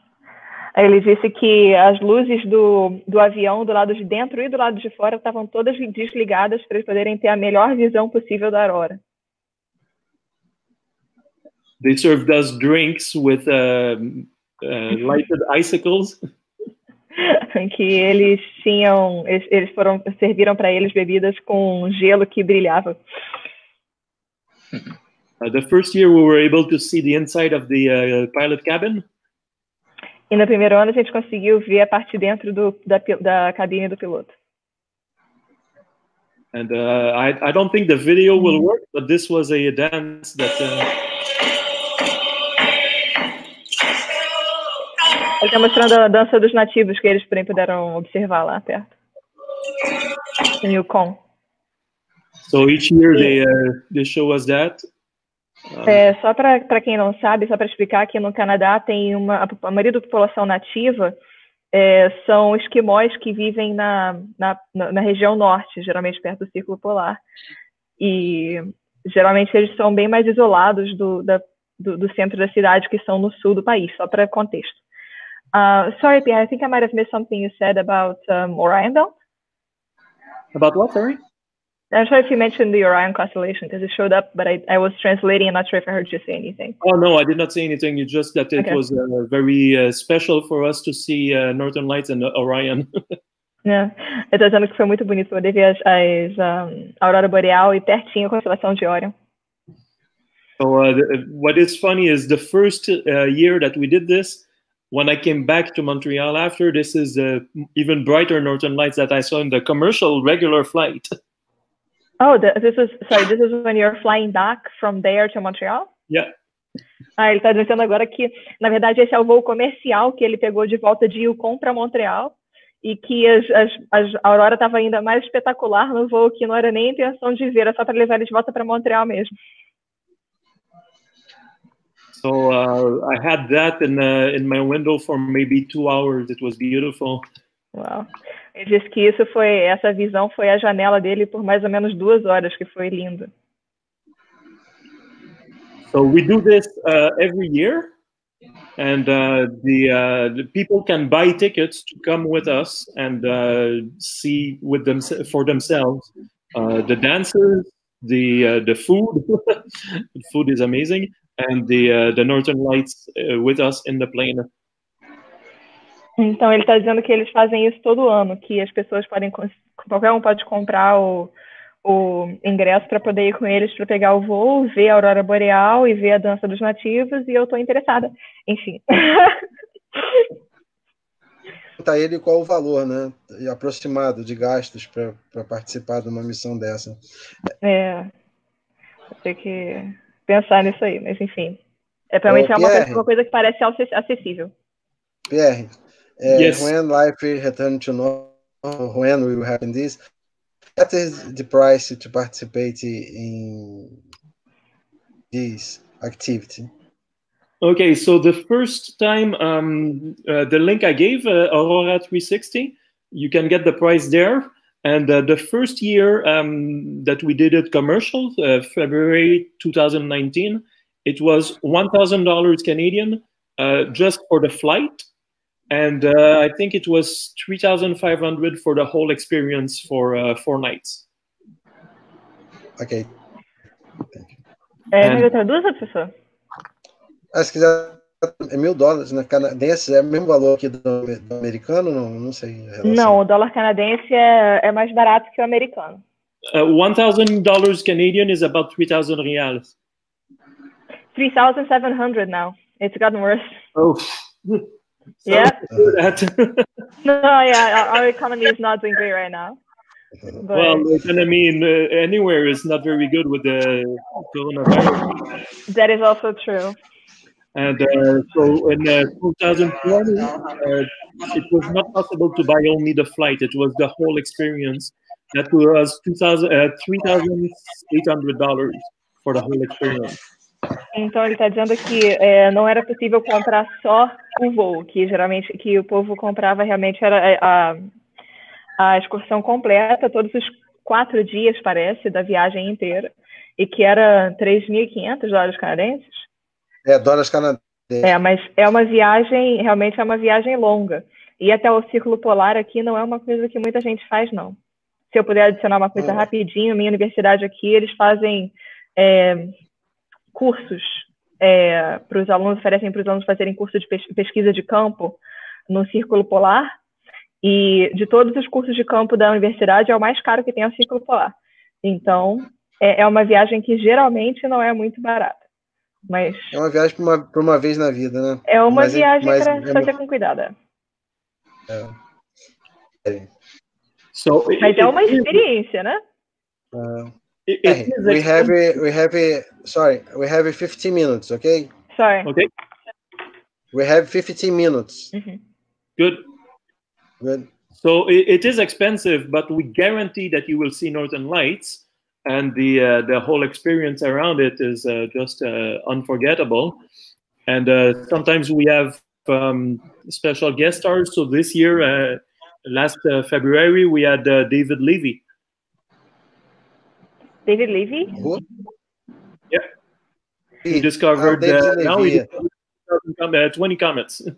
Ele disse que as luzes do, do avião, do lado de dentro e do lado de fora, estavam todas desligadas para eles poderem ter a melhor visão possível da aurora. They served us drinks with uh, uh, lighted icicles. que eles tinham, eles foram serviram para eles bebidas com gelo que brilhava. Uh, the first year we were able to see the inside of the uh, pilot cabin. E no primeiro ano a gente conseguiu ver a parte dentro do, da, da cabine do piloto. And uh, I, I don't think the video will work, but this was a dance that. Uh... Ele está mostrando a dança dos nativos que eles também puderam observar lá perto. No Yukon. So each year they uh, they show us that. É, só para quem não sabe, só para explicar que no Canadá tem uma a maioria da população nativa é, são esquimós que vivem na, na, na, região norte, geralmente perto do Círculo Polar. E geralmente eles são bem mais isolados do, da, do, do, centro da cidade, que são no sul do país, só para contexto. Uh, sorry, Pierre, I think I might have missed something you said about um, Orion Belt. About what, sorry? I'm sure if you mentioned the Orion constellation because it showed up, but I, I was translating. I'm not sure if I heard you say anything. Oh no, I did not say anything. You just that it okay. was uh, very uh, special for us to see uh, Northern Lights and Orion. yeah, tô dizendo que foi muito bonito poder ver as, as um, aurora boreal e pertinho a constelação de Orion. So uh, the, what is funny is the first uh, year that we did this. When I came back to Montreal after, this is the even brighter Northern Lights that I saw in the commercial regular flight. Oh, this is sorry. This is when you're flying back from there to Montreal. Yeah. Ah, ele está dizendo agora que, na verdade, esse é o voo comercial que ele pegou de volta de Yukon para Montreal e que as, as, as, a Aurora estava ainda mais espetacular no voo que não era nem a intenção de ver, era só para levar ele de volta para Montreal mesmo. So uh, I had that in uh, in my window for maybe two hours. It was beautiful. Wow. Ele disse que isso foi, essa visão foi a janela dele por mais ou menos duas horas, que foi lindo. So we do this uh, every year, and uh, the, uh, the people can buy tickets to come with us and uh, see with them for themselves uh, the dancers, the uh, the food. the food is amazing, and the the Northern Lights with us in the plane. Então ele está dizendo que eles fazem isso todo ano, que as pessoas podem, qualquer um pode comprar o, o ingresso para poder ir com eles para pegar o voo, ver a aurora boreal e ver a dança dos nativos, e eu estou interessada. Enfim. Tá ele qual o valor, né? Aproximado de gastos para participar de uma missão dessa. É. Vou ter que pensar nisso aí, mas enfim. É realmente é uma coisa, uma coisa que parece acessível. Pierre, uh, yes. when life will return to normal, when will happen this? What is the price to participate in this activity? Okay, so the first time, um, uh, the link I gave, uh, Aurora 360, you can get the price there. And uh, the first year um, that we did it commercial, uh, February 2019, it was $1,000 Canadian uh, just for the flight and uh, I think it was three thousand five hundred for the whole experience for uh, four nights. Ok. É, And... traduz, é mil dólares, né? Canadense é o mesmo valor aqui do, do americano? Não, não sei. Não, o dólar canadense é, é mais barato que o americano. Uh, One thousand dollars Canadian is about three thousand reals. Three thousand seven hundred now. It's gotten worse. Oh. So yeah. no, yeah, our economy is not doing great right now. But... Well, economy in, uh, anywhere is not very good with the coronavirus. That is also true. And uh, so in uh, 2020, uh, it was not possible to buy only the flight. It was the whole experience. That was 2000, uh, $3,800 for the whole experience. Então ele está dizendo que é, não era possível comprar só o voo, que geralmente que o povo comprava realmente era é, a, a excursão completa, todos os quatro dias, parece, da viagem inteira, e que era 3.500 dólares canadenses. É, dólares canadenses. É, mas é uma viagem, realmente é uma viagem longa. E até o Círculo Polar aqui não é uma coisa que muita gente faz, não. Se eu puder adicionar uma coisa hum. rapidinho, minha universidade aqui, eles fazem é, cursos é, para os alunos, oferecem para os alunos fazerem curso de pesquisa de campo no Círculo Polar. E de todos os cursos de campo da universidade, é o mais caro que tem o Círculo Polar. Então, é, é uma viagem que geralmente não é muito barata. Mas é uma viagem para uma, uma vez na vida, né? É uma mas viagem é, para é fazer com cuidado. É. é. So, mas é uma experiência, né? Uh, It, we have a, we have a sorry we have a 15 minutes okay sorry okay we have 15 minutes mm-hmm. good good so it, it is expensive but we guarantee that you will see northern lights and the uh, the whole experience around it is uh, just uh, unforgettable. And uh, sometimes we have um, special guest stars. So this year, uh, last uh, February, we had uh, David Levy. David Levy? Who? He discovered David uh, now Levy. he uh, 20 comments.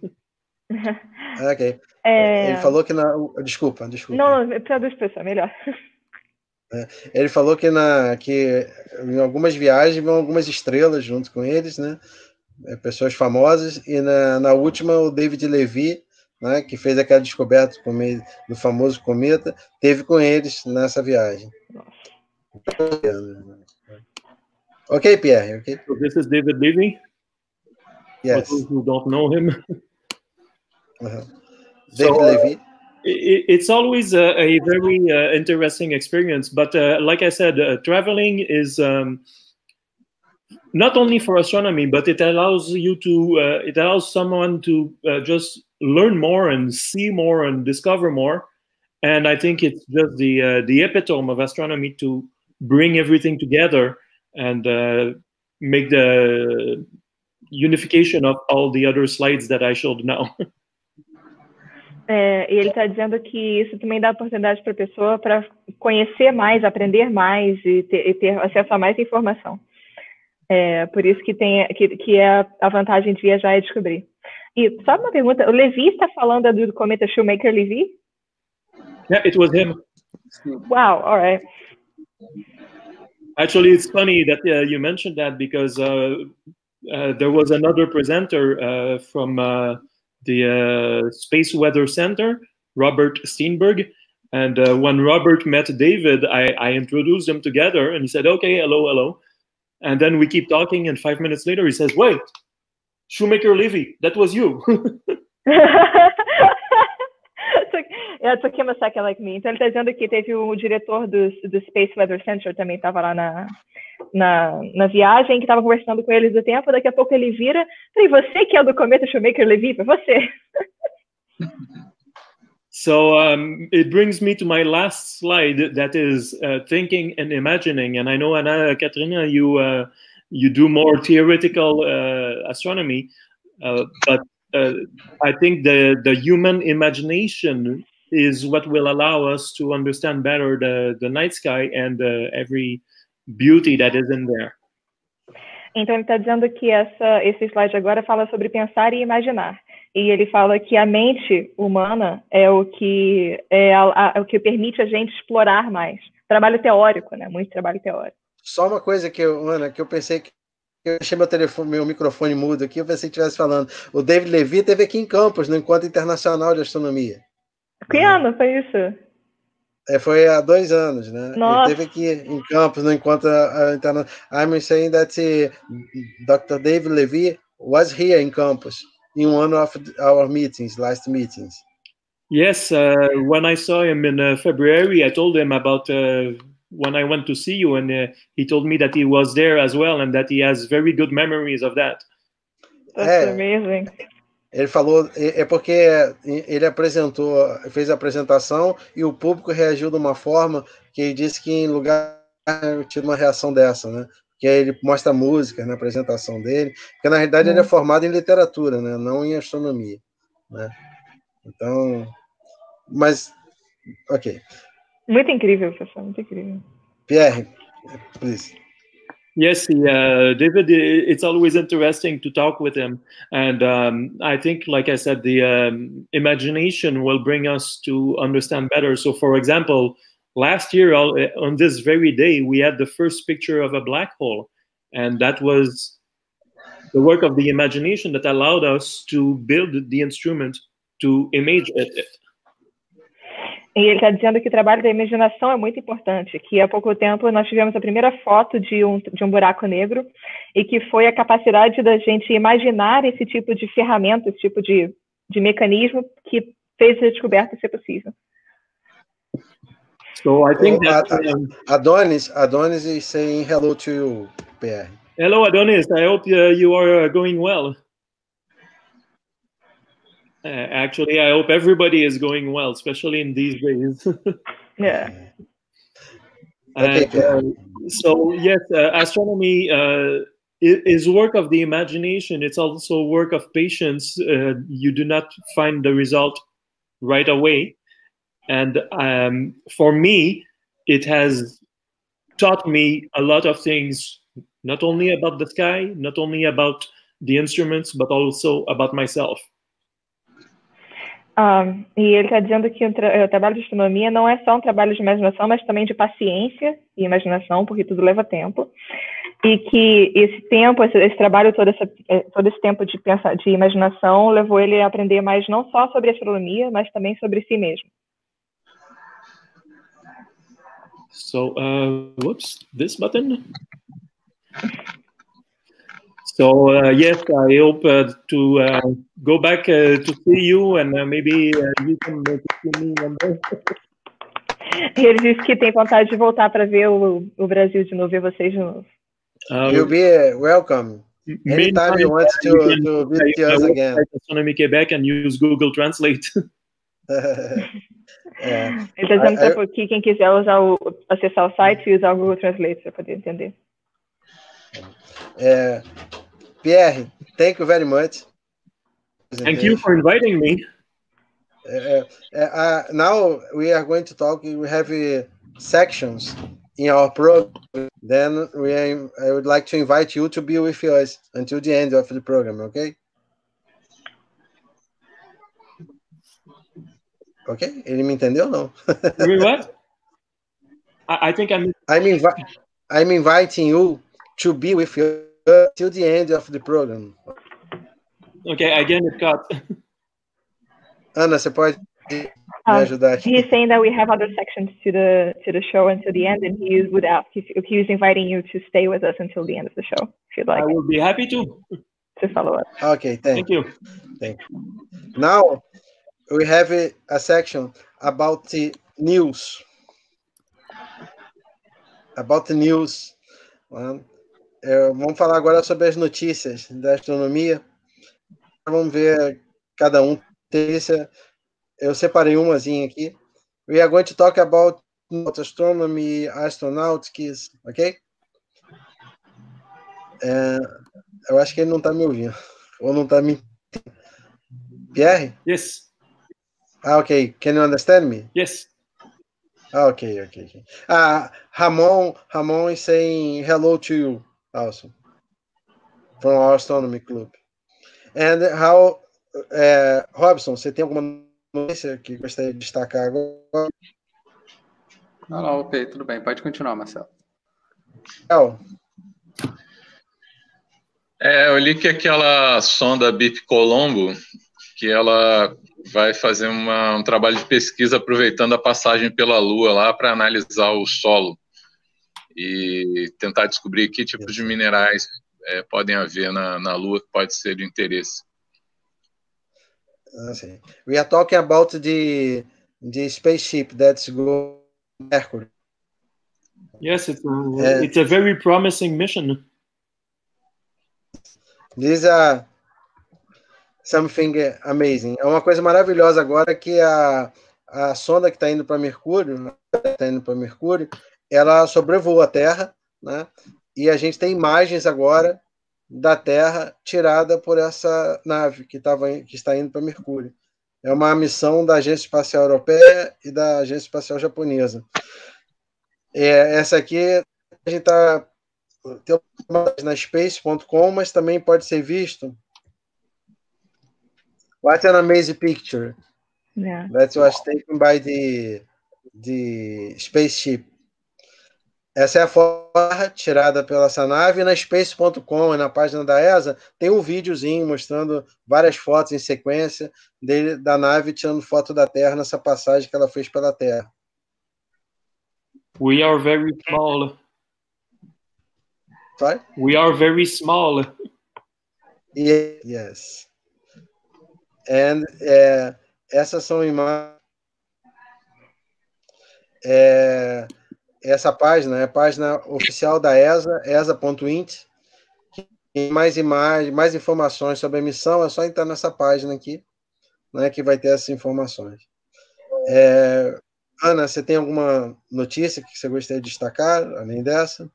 Ok. É... Ele falou que na. Desculpa, desculpa. Não, não, traduz para você, melhor. Ele falou que, na, que em algumas viagens vão algumas estrelas junto com eles, né? É, pessoas famosas. E na, na última, o David Levy, né, que fez aquela descoberta do famoso cometa, teve com eles nessa viagem. Ok, Pierre, ok? So this is David Levy. For Yes. those who don't know him. Uhum. David So- Levy. It, it's always a, a very uh, interesting experience but uh, like i said uh, traveling is um, not only for astronomy but it allows you to it allows someone to just learn more and see more and discover more. And i think it's just the the epitome of astronomy to bring everything together and uh, make the unification of all the other slides that i showed now É, e ele está dizendo que isso também dá oportunidade para a pessoa para conhecer mais, aprender mais e ter, e ter acesso a mais informação. É, por isso que, tem, que, que é a vantagem de viajar e descobrir. E só uma pergunta, o Levi está falando do cometa Shoemaker-Levy? yeah it was him Wow, all right. Actually, it's funny that uh, you mentioned that because uh, uh, there was another presenter uh, from uh, the uh, Space Weather Center, Robert Steenberg. And uh, when Robert met David, I, I introduced them together and he said, okay, hello, hello. And then we keep talking. And five minutes later, he says, wait, Shoemaker Levy, that was you. yeah, took him a second like me. Então ele está dizendo que teve o diretor do, do Space Weather Center também estava lá na, na, na viagem, que estava conversando com eles do tempo. Daqui a pouco ele vira, e você que é do cometa Shoemaker Levy, foi você. So um, it brings me to my last slide that is uh, thinking and imagining. And I know, Anna Katrina, you uh, you do more theoretical uh, astronomy, uh, but uh, I think the the human imagination is what will allow us to understand better the the night sky and uh, every beauty that is in there. Então ele está dizendo que essa, esse slide agora fala sobre pensar e imaginar. E ele fala que a mente humana é o que é, a, a, é o que permite a gente explorar mais. Trabalho teórico, né? Muito trabalho teórico. Só uma coisa que eu, Ana, que eu pensei que eu deixei meu telefone, meu microfone mudo aqui, eu pensei que estivesse falando. O David Levy teve aqui em Campos, no Encontro Internacional de Astronomia. Que ano foi isso? É, foi há dois anos, né? Nossa. Ele teve aqui em Campos, no Encontro Internacional. I'm saying that Dr. David Levy was here in Campos in one of our meetings, last meetings. Yes, uh, when I saw him in uh, February, I told him about uh, when I went to see you, and uh, he told me that he was there as well, and that he has very good memories of that. That's É. amazing. Ele falou, é é porque ele apresentou, fez a apresentação e o público reagiu de uma forma que ele disse que em lugar eu tive uma reação dessa, né? Que ele mostra música na apresentação dele, porque na realidade ele é formado em literatura, né? Não em astronomia, né? Então, mas, ok. Muito incrível, professor, muito incrível. Pierre, please. Yes, uh, David. It's always interesting to talk with him, and um, I think, like I said, the um, imagination will bring us to understand better. So, for example, last year on this very day, we had the first picture of a black hole, and that was the work of the imagination that allowed us to build the instrument to image it. E ele está dizendo que o trabalho da imaginação é muito importante, que há pouco tempo nós tivemos a primeira foto de um, de um buraco negro e que foi a capacidade da gente imaginar esse tipo de ferramenta, esse tipo de, de mecanismo que fez a descoberta ser possível. So I think Oh, that. uh, um, Adonis, Adonis is saying hello to you, Pierre. Hello, Adonis. I hope uh, you are uh, going well. Uh, actually, I hope everybody is going well, especially in these days. yeah. And, uh, so yes, uh, astronomy uh, is work of the imagination. It's also work of patience. Uh, you do not find the result right away, and um, for me, it has taught me a lot of things. Not only about the sky, not only about the instruments, but also about myself. Um, e ele está dizendo que o, tra- o trabalho de astronomia não é só um trabalho de imaginação, mas também de paciência e imaginação, porque tudo leva tempo. E que esse tempo, esse, esse trabalho, todo, essa, eh, todo esse tempo de, pensar, de imaginação levou ele a aprender mais não só sobre astronomia, mas também sobre si mesmo. So, uh, whoops, this button. So uh, yes, I hope uh, to uh, go back uh, to see you, and uh, maybe uh, you can uh, see me one day. E ele disse que tem vontade de voltar para ver o, o Brasil de novo, ver vocês de novo. Uh, You'll be welcome. Anytime you want to, can to visit to us my again. Astronomy Quebec, and use Google Translate. É, Ele está dizendo Ah, para que quem quiser usar o, acessar o site e usar o Google Translate para poder entender. é, Pierre, thank you very much. Thank you for inviting me. Uh, uh, now we are going to talk. We have uh, sections in our program. Then we are, I would like to invite you to be with us until the end of the program. Okay? Ok? Ele me entendeu não? Wait, what? I, I think I'm. I'm invi I'm inviting you to be with us till the end of the program. Okay, again, it cut. Ana, você pode me Um, ajudar aqui? He's saying that we have other sections to the to the show until the end, and he would ask if, if he was inviting you to stay with us until the end of the show, if you'd I like will be happy to. to follow up. Okay, thank you. Thank you. Now we have a, a section about the news. About the news. né? É, vamos falar agora sobre as notícias da astronomia. Vamos ver cada um notícia. Eu separei umazinha aqui. We are going to talk about astronomy, astronautics, ok? É, eu acho que ele não está me ouvindo. Ou não está me. Pierre? Yes. Ah, okay. Can you understand me? Yes. Ah, okay, okay, okay. Ah, Ramon, Ramon is saying hello to you also from our astronomy club. And how, eh, Robson, você tem alguma notícia que gostaria de destacar agora? Não, não, ok, tudo bem. Pode continuar, Marcelo. É, eu li que aquela sonda BIP Colombo, que ela vai fazer uma- um trabalho de pesquisa aproveitando a passagem pela Lua lá para analisar o solo e tentar descobrir que tipos de minerais é, podem haver na, na Lua que pode ser de interesse. Ah. We are talking about the the spaceship that's going to Mercury. Yes, it's a, Uh, it's a very promising mission. These are something amazing. É uma coisa maravilhosa agora que a, a sonda que está indo para Mercúrio, está indo para Mercúrio, ela sobrevoou a Terra, né? E a gente tem imagens agora da Terra tirada por essa nave que, tava, que está indo para Mercúrio. É uma missão da Agência Espacial Europeia e da Agência Espacial Japonesa. É, essa aqui a gente está tem uma na space.com, mas também pode ser visto. What an amazing picture. Yeah. That was taken by the, the spaceship. Essa é a foto tirada pela essa nave. Na space.com, na página da ESA, tem um videozinho mostrando várias fotos em sequência dele, da nave tirando foto da Terra nessa passagem que ela fez pela Terra. We are very small. Sorry? We are very small. Ye- Yes. And é, essas são imagens. É, essa página é a página oficial da ESA, esa.int. Mais imagens, mais informações sobre a missão, é só entrar nessa página aqui, né, que vai ter essas informações. É, Ana, você tem alguma notícia que você gostaria de destacar, além dessa?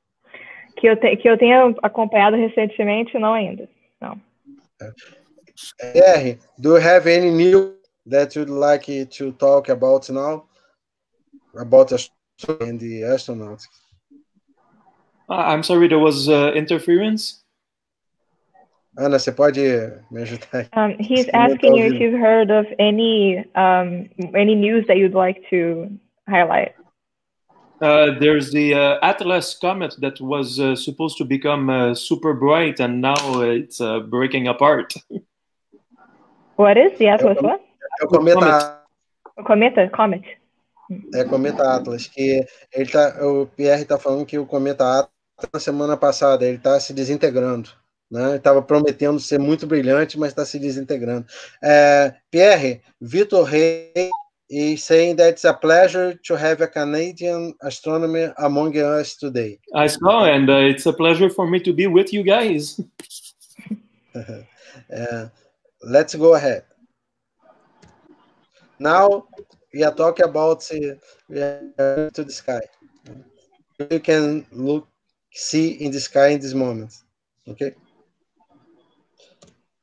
Que eu, te, que eu tenha acompanhado recentemente, não ainda. Não. R, do you have any news that you'd like to talk about now? About and the astronauts? I'm sorry, there was uh, interference. Ana, você pode me ajudar? Um, he's asking you if you've heard of any um, any news that you'd like to highlight. Uh, there's the uh, Atlas comet that was uh, supposed to become uh, super bright, and now it's uh, breaking apart. What is the Atlas? What? É o cometa. O cometa, comet. É cometa Atlas que ele tá, o Pierre está falando que o cometa Atlas na semana passada ele está se desintegrando. Né? Estava prometendo ser muito brilhante, mas está se desintegrando. É, Pierre, Vitor Rey is saying that it's a pleasure to have a Canadian astronomer among us today. I saw, and uh, it's a pleasure for me to be with you guys. uh, let's go ahead. Now we are talking about to the sky. You can look, see in the sky in this moment, okay?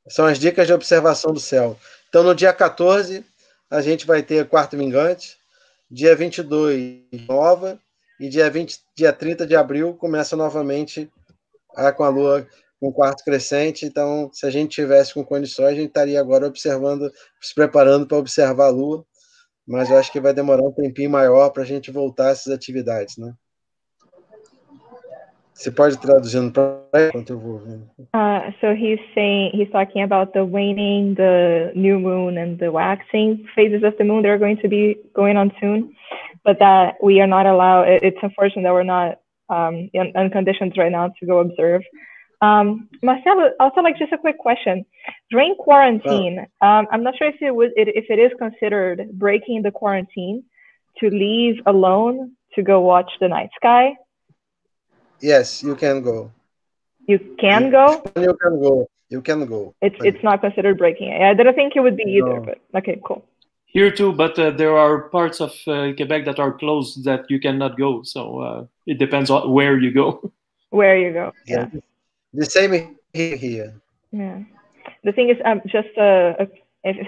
São as dicas de observação do céu. Então, no dia 14, a gente vai ter quarto mingante. Dia 22, nova. E dia, 20, dia 30 de abril começa novamente a, com a lua com quarto crescente. Então, se a gente tivesse com condições, a gente estaria agora observando, se preparando para observar a lua. Mas eu acho que vai demorar um tempinho maior para a gente voltar a essas atividades, né? Você pode traduzir para enquanto eu vou vendo. Uh, so he's saying he's talking about the waning, the new moon, and the waxing phases of the moon that are going to be going on soon, but that we are not allowed. It's unfortunate that we're not um, in, in conditions right now to go observe. Um, Marcelo, also like just a quick question. During quarantine, um, I'm not sure if it was if it is considered breaking the quarantine to leave alone to go watch the night sky. Yes, you can go. You can go. You can go. You can go. It's it's not considered breaking it. I didn't think it would be either, No. but okay, cool. Here too, but uh, there are parts of uh, Quebec that are closed that you cannot go. So uh, it depends on where you go. Where you go? Yeah. The same here. Yeah. The thing is, um, just uh, uh,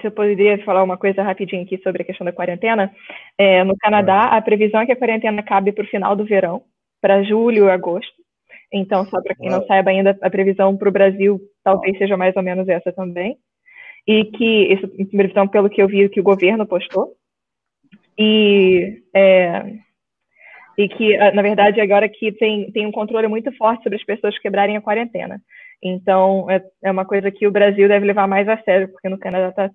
se eu poderia falar uma coisa rapidinho aqui sobre a questão da quarentena. É, no Canadá, a previsão é que a quarentena cabe para o final do verão, para julho agosto. Então, só para quem não saiba ainda, a previsão para o Brasil talvez seja mais ou menos essa também. E que, isso, previsão pelo que eu vi que o governo postou. E, é, e que, ah, na verdade, agora aqui tem, tem um controle muito forte sobre as pessoas quebrarem a quarentena. Então, é, é uma coisa que o Brasil deve levar mais a sério, porque no Canadá está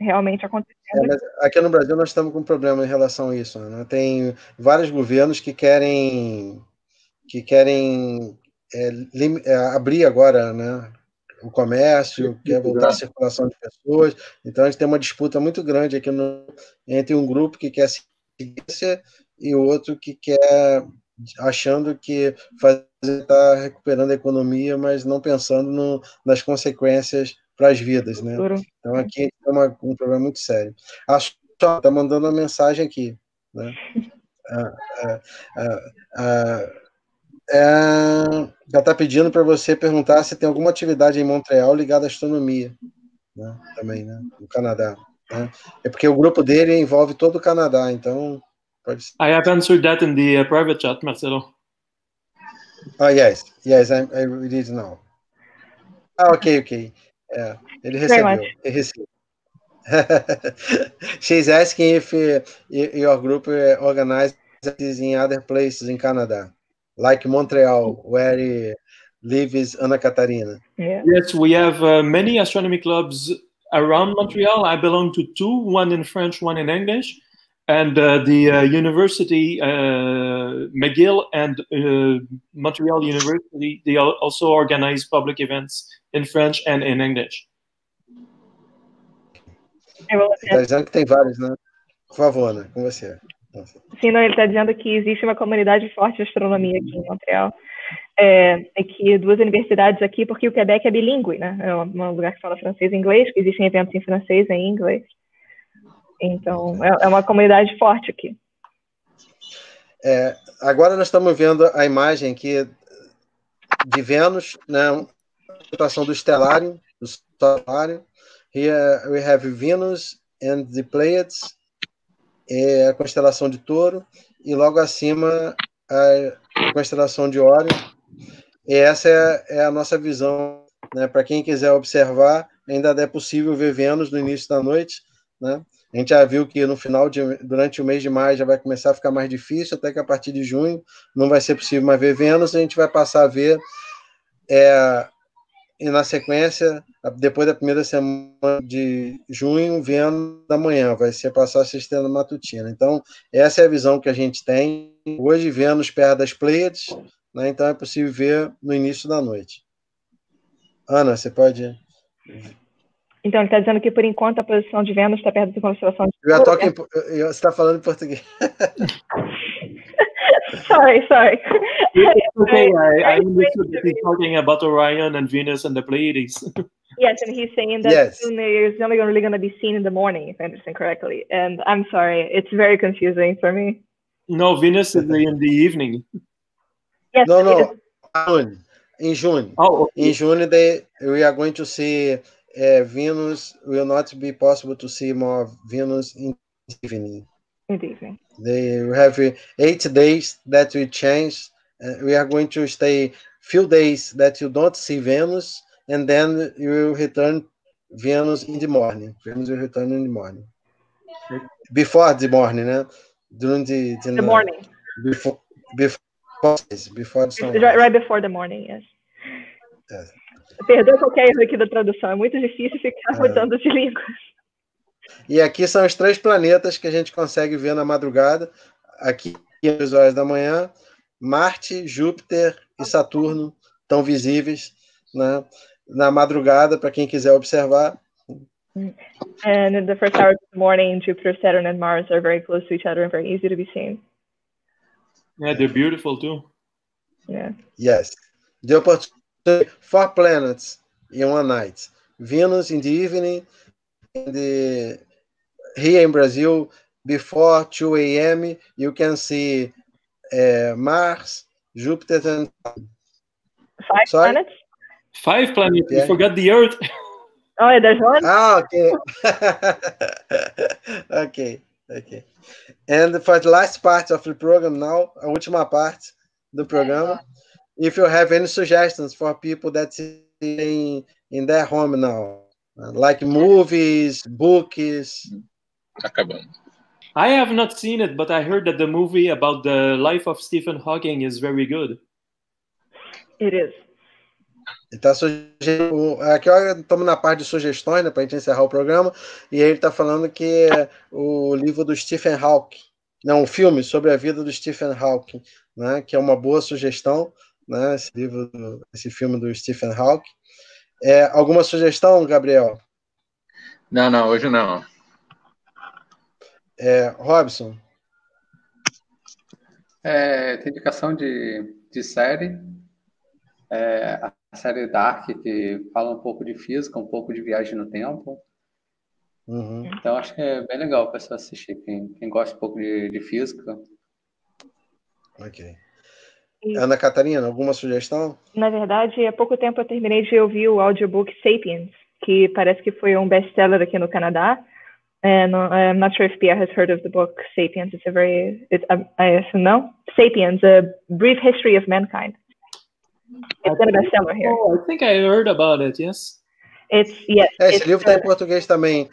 realmente É, acontecendo. mas aqui no Brasil nós estamos com um problema em relação a isso. Né? Tem vários governos que querem que querem é, lim- é, abrir agora, né? O comércio, quer voltar a circulação de pessoas. Então a gente tem uma disputa muito grande aqui no, entre um grupo que quer ciência e o outro que quer achando que está recuperando a economia, mas não pensando no- nas consequências para as vidas, né? Então aqui tem uma- um problema muito sério. A Só está mandando uma mensagem aqui. Né? Ah, ah, ah, ah, é, já está pedindo para você perguntar se tem alguma atividade em Montreal ligada à astronomia. Né? Também, né? No Canadá. né? É porque o grupo dele envolve todo o Canadá, então pode ser. I have answered that in the uh, private chat, Marcelo. Ah, yes, yes, I, I read know. now. Ah, ok, ok. É, ele recebeu. much. Ele recebeu. She's asking if uh, your group uh, organizes in other places in Canada, like Montreal, where uh, lives Ana Catarina. Yeah. Yes, we have uh, many astronomy clubs around Montreal. I belong to two, one in French, one in English. And uh, the uh, university, uh, McGill and uh, Montreal University, they al- also organize public events in French and in English. Está dizendo que tem vários, né? Por favor, Ana, com você. Sim, não, ele está dizendo que existe uma comunidade forte de astronomia aqui em Montreal. É, e que duas universidades aqui, porque o Quebec é bilíngue, né? É um um lugar que fala francês e inglês, que existem eventos em francês e em inglês. Então, é, é uma comunidade forte aqui. É, agora nós estamos vendo a imagem aqui de Vênus, né? Situação do estelário, do estelário. Here we have Venus and the Pleiades, é a constelação de Touro, e logo acima a constelação de Órion. E essa é, é a nossa visão, né? Para quem quiser observar, ainda é possível ver Vênus no início da noite, né? A gente já viu que no final de, durante o mês de maio já vai começar a ficar mais difícil, até que a partir de junho não vai ser possível mais ver Vênus, a gente vai passar a ver é, e na sequência, depois da primeira semana de junho, Vênus da manhã, vai ser passar a sistema matutina. Então, essa é a visão que a gente tem. Hoje, Vênus perto das Pleiades, né? então é possível ver no início da noite. Ana, você pode então, ele está dizendo que, por enquanto, a posição de Vênus está perto da constelação de eu talking, Você está falando em português. sorry, sorry. okay, I, I understood that he's talking about Orion and Venus and the Pleiades. yes, and he's saying that yes. it's only really going to be seen in the morning, if I understand correctly. And I'm sorry, it's very confusing for me. No, Venus is in the evening. Yes, no, no, June. In June. Oh, okay. in June, they we are going to see uh, Venus will not be possible to see more Venus in the evening. In the evening. They have eight days that we change. Uh, we are going to stay few days that you don't see Venus, and then you will return Venus in the morning. Venus will return in the morning. Before the morning, né? During the, the, the morning. Before, before, before the right, right before the morning, yes. yes. Perdoa qualquer erro aqui da tradução, é muito difícil ficar é. mudando de língua. E aqui são os três planetas que a gente consegue ver na madrugada, aqui às horas da manhã, Marte, Júpiter e Saturno estão visíveis né, na madrugada, para quem quiser observar. And in the first hours of the morning, Jupiter, Saturn, and Mars are very close to each other and very easy to be seen. Yeah, they're beautiful too. Yeah. Yes. The opportunity four planets in one night. Venus in the evening, in the here in Brazil before 2 a.m. you can see uh, Mars, Jupiter, and five Sorry? planets. Five planets. Yeah. You forgot the Earth. Oh, yeah, there's one. Ah, okay. okay, okay. And for the last part of the program now, a última parte do programa. If you have any suggestions for people that in in their home now, like movies, books. Acabando. I have not seen it, but I heard that the movie about the life of Stephen Hawking is very good. It is. Ele tá sugerindo. Aqui estamos na parte de sugestões, né, para a gente encerrar o programa. E ele está falando que o livro do Stephen Hawking, não, um filme sobre a vida do Stephen Hawking, né, que é uma boa sugestão, né, esse livro, esse filme do Stephen Hawking. É, alguma sugestão, Gabriel? Não, não, hoje não. É, Robson? É, tem indicação de, de série. É, a série Dark, que fala um pouco de física, um pouco de viagem no tempo. Uhum. Então, acho que é bem legal o pessoal assistir. Quem, quem gosta um pouco de, de física. Ok. Ana Catarina, alguma sugestão? Na verdade, há pouco tempo eu terminei de ouvir o audiobook Sapiens, que parece que foi um best-seller aqui no Canadá. And I'm not sure if Pierre has heard of the book Sapiens. It's a very, it's, I assume no? Sapiens, A Brief History of Mankind. It's been a bestseller here. Oh, I think I heard about it, yes. It's, yes. É, esse livro está em português também,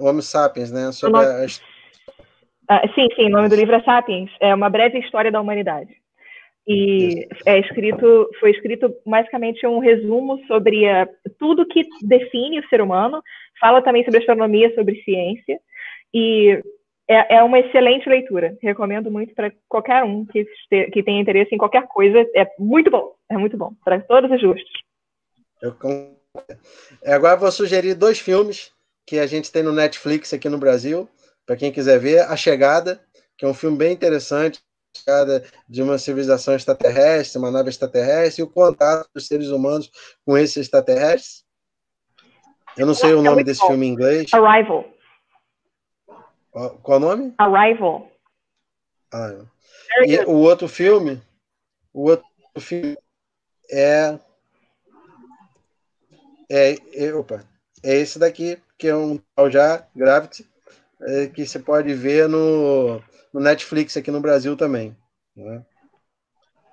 Homo Sapiens, né? Sobre a... Uh, sim, sim, o nome do livro é Sapiens. É uma breve história da humanidade. E é escrito, foi escrito basicamente um resumo sobre uh, tudo que define o ser humano, fala também sobre astronomia, sobre ciência, e é, é uma excelente leitura. Recomendo muito para qualquer um que, este, que tenha interesse em qualquer coisa. É muito bom, é muito bom, para todos os gostos. Eu, agora vou sugerir dois filmes que a gente tem no Netflix aqui no Brasil, para quem quiser ver. A Chegada, que é um filme bem interessante de uma civilização extraterrestre, uma nave extraterrestre, e o contato dos seres humanos com esses extraterrestres. Eu não sei o nome desse filme em inglês. Arrival. Qual o nome? Arrival. Ah, e o outro filme, o outro filme é é, é, opa, é esse daqui, que é um tal já, Gravity, é, que você pode ver no, no Netflix aqui no Brasil também. Né?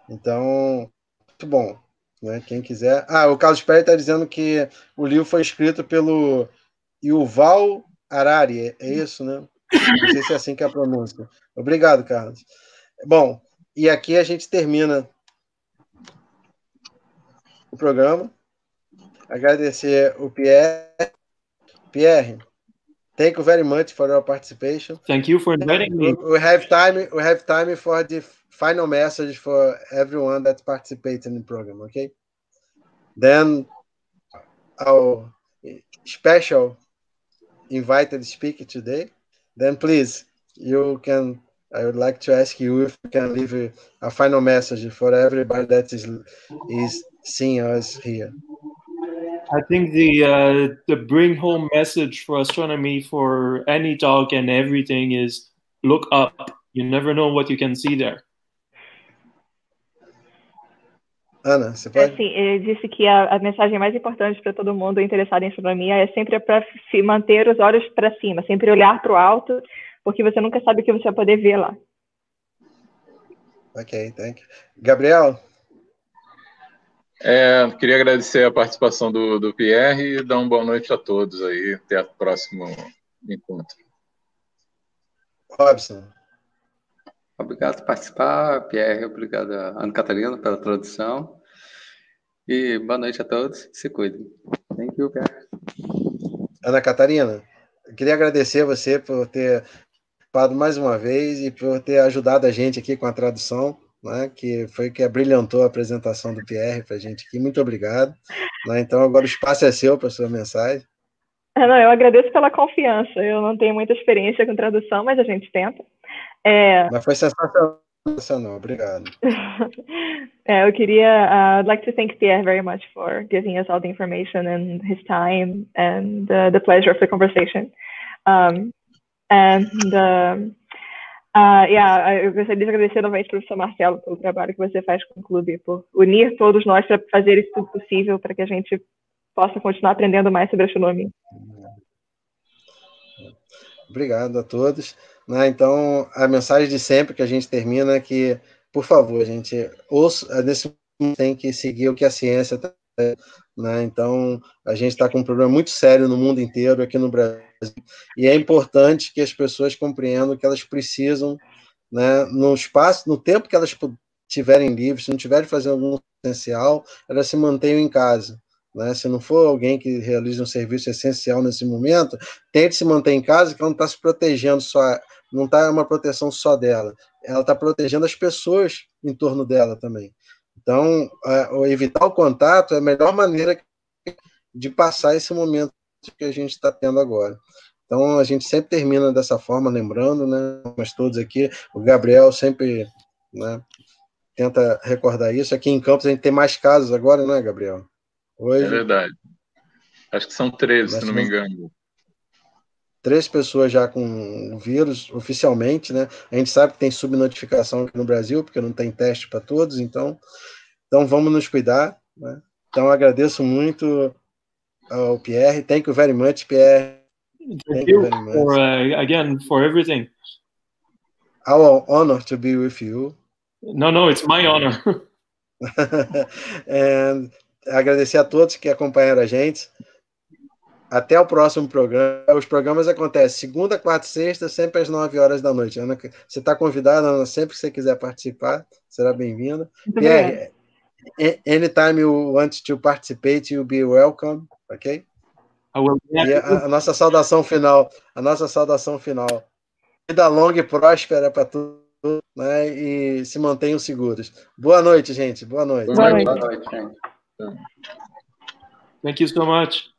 Então, muito bom. Né? Quem quiser. Ah, o Carlos Pérez está dizendo que o livro foi escrito pelo Yuval Harari, é, é isso, né? Não sei se é assim que é a pronúncia. Obrigado, Carlos. Bom, e aqui a gente termina o programa. Agradecer o Pierre. Pierre, thank you very much for your participation. Thank you for inviting me. We have time. We have time for the final message for everyone that participates in the program. Okay. Then our special invited speaker today. Then please, you can. I would like to ask you if you can leave a, a final message for everybody that is is seeing us here. I think the uh, the bring home message for astronomy for any talk and everything is look up. You never know what you can see there. Ana, você pode? Assim, ele disse que a, a mensagem mais importante para todo mundo interessado em astronomia é sempre para se manter os olhos para cima, sempre olhar para o alto, porque você nunca sabe o que você vai poder ver lá. Ok, thank you. Gabriel? É, queria agradecer a participação do, do Pierre e dar uma boa noite a todos aí. Até o próximo encontro. Robson. Obrigado por participar, Pierre. Obrigado a Ana Catarina pela tradução. E boa noite a todos. Se cuidem. Thank you, Pierre. Ana Catarina, queria agradecer você por ter participado mais uma vez e por ter ajudado a gente aqui com a tradução né, que foi que brilhantou a apresentação do Pierre para a gente aqui. Muito obrigado. Né, então, agora o espaço é seu para a sua mensagem. É, não, eu agradeço pela confiança. Eu não tenho muita experiência com tradução, mas a gente tenta. É... Mas foi sensacional. Obrigado. é, eu queria, uh, I'd like to thank Pierre very much for giving us all the information and his time and uh, the pleasure of the conversation. Um, and Uh, yeah, eu gostaria de agradecer novamente ao professor Marcelo pelo trabalho que você faz com o clube, por unir todos nós para fazer isso tudo possível para que a gente possa continuar aprendendo mais sobre astronomia. Obrigado a todos. Né, então, a mensagem de sempre que a gente termina é que, por favor, a gente ouça, nesse momento tem que seguir o que a ciência está né? Então, a gente está com um problema muito sério no mundo inteiro, aqui no Brasil, e é importante que as pessoas compreendam que elas precisam, né, no espaço, no tempo que elas tiverem livres, se não tiverem fazendo algum essencial, elas se mantenham em casa. Né? Se não for alguém que realize um serviço essencial nesse momento, tente se manter em casa, que ela não está se protegendo só, não está uma proteção só dela, ela está protegendo as pessoas em torno dela também. Então, evitar o contato é a melhor maneira de passar esse momento que a gente está tendo agora. Então, a gente sempre termina dessa forma, lembrando, né? Mas todos aqui, o Gabriel sempre né, tenta recordar isso. Aqui em Campos a gente tem mais casos agora, não é, Gabriel? Hoje, é verdade. Acho que são 13, se não me engano. Três pessoas já com o vírus, oficialmente, né? A gente sabe que tem subnotificação aqui no Brasil, porque não tem teste para todos, então então vamos nos cuidar. Né? Então agradeço muito ao Pierre. Thank you very much, Pierre. Thank, Thank you, you for uh, again for everything. Our honor to be with you. No, no, it's my honor. And agradecer a todos que acompanharam a gente. Até o próximo programa. Os programas acontecem segunda, quarta e sexta, sempre às nove horas da noite. Ana, você está convidada, Ana, sempre que você quiser participar, será bem-vinda. Pierre, anytime you want to participate, you'll be welcome, ok? E a, a, nossa saudação final, a nossa saudação final. Vida longa e próspera para todos, né? E se mantenham seguros. Boa noite, gente. Boa noite. Boa noite, Boa noite gente. Thank you so much.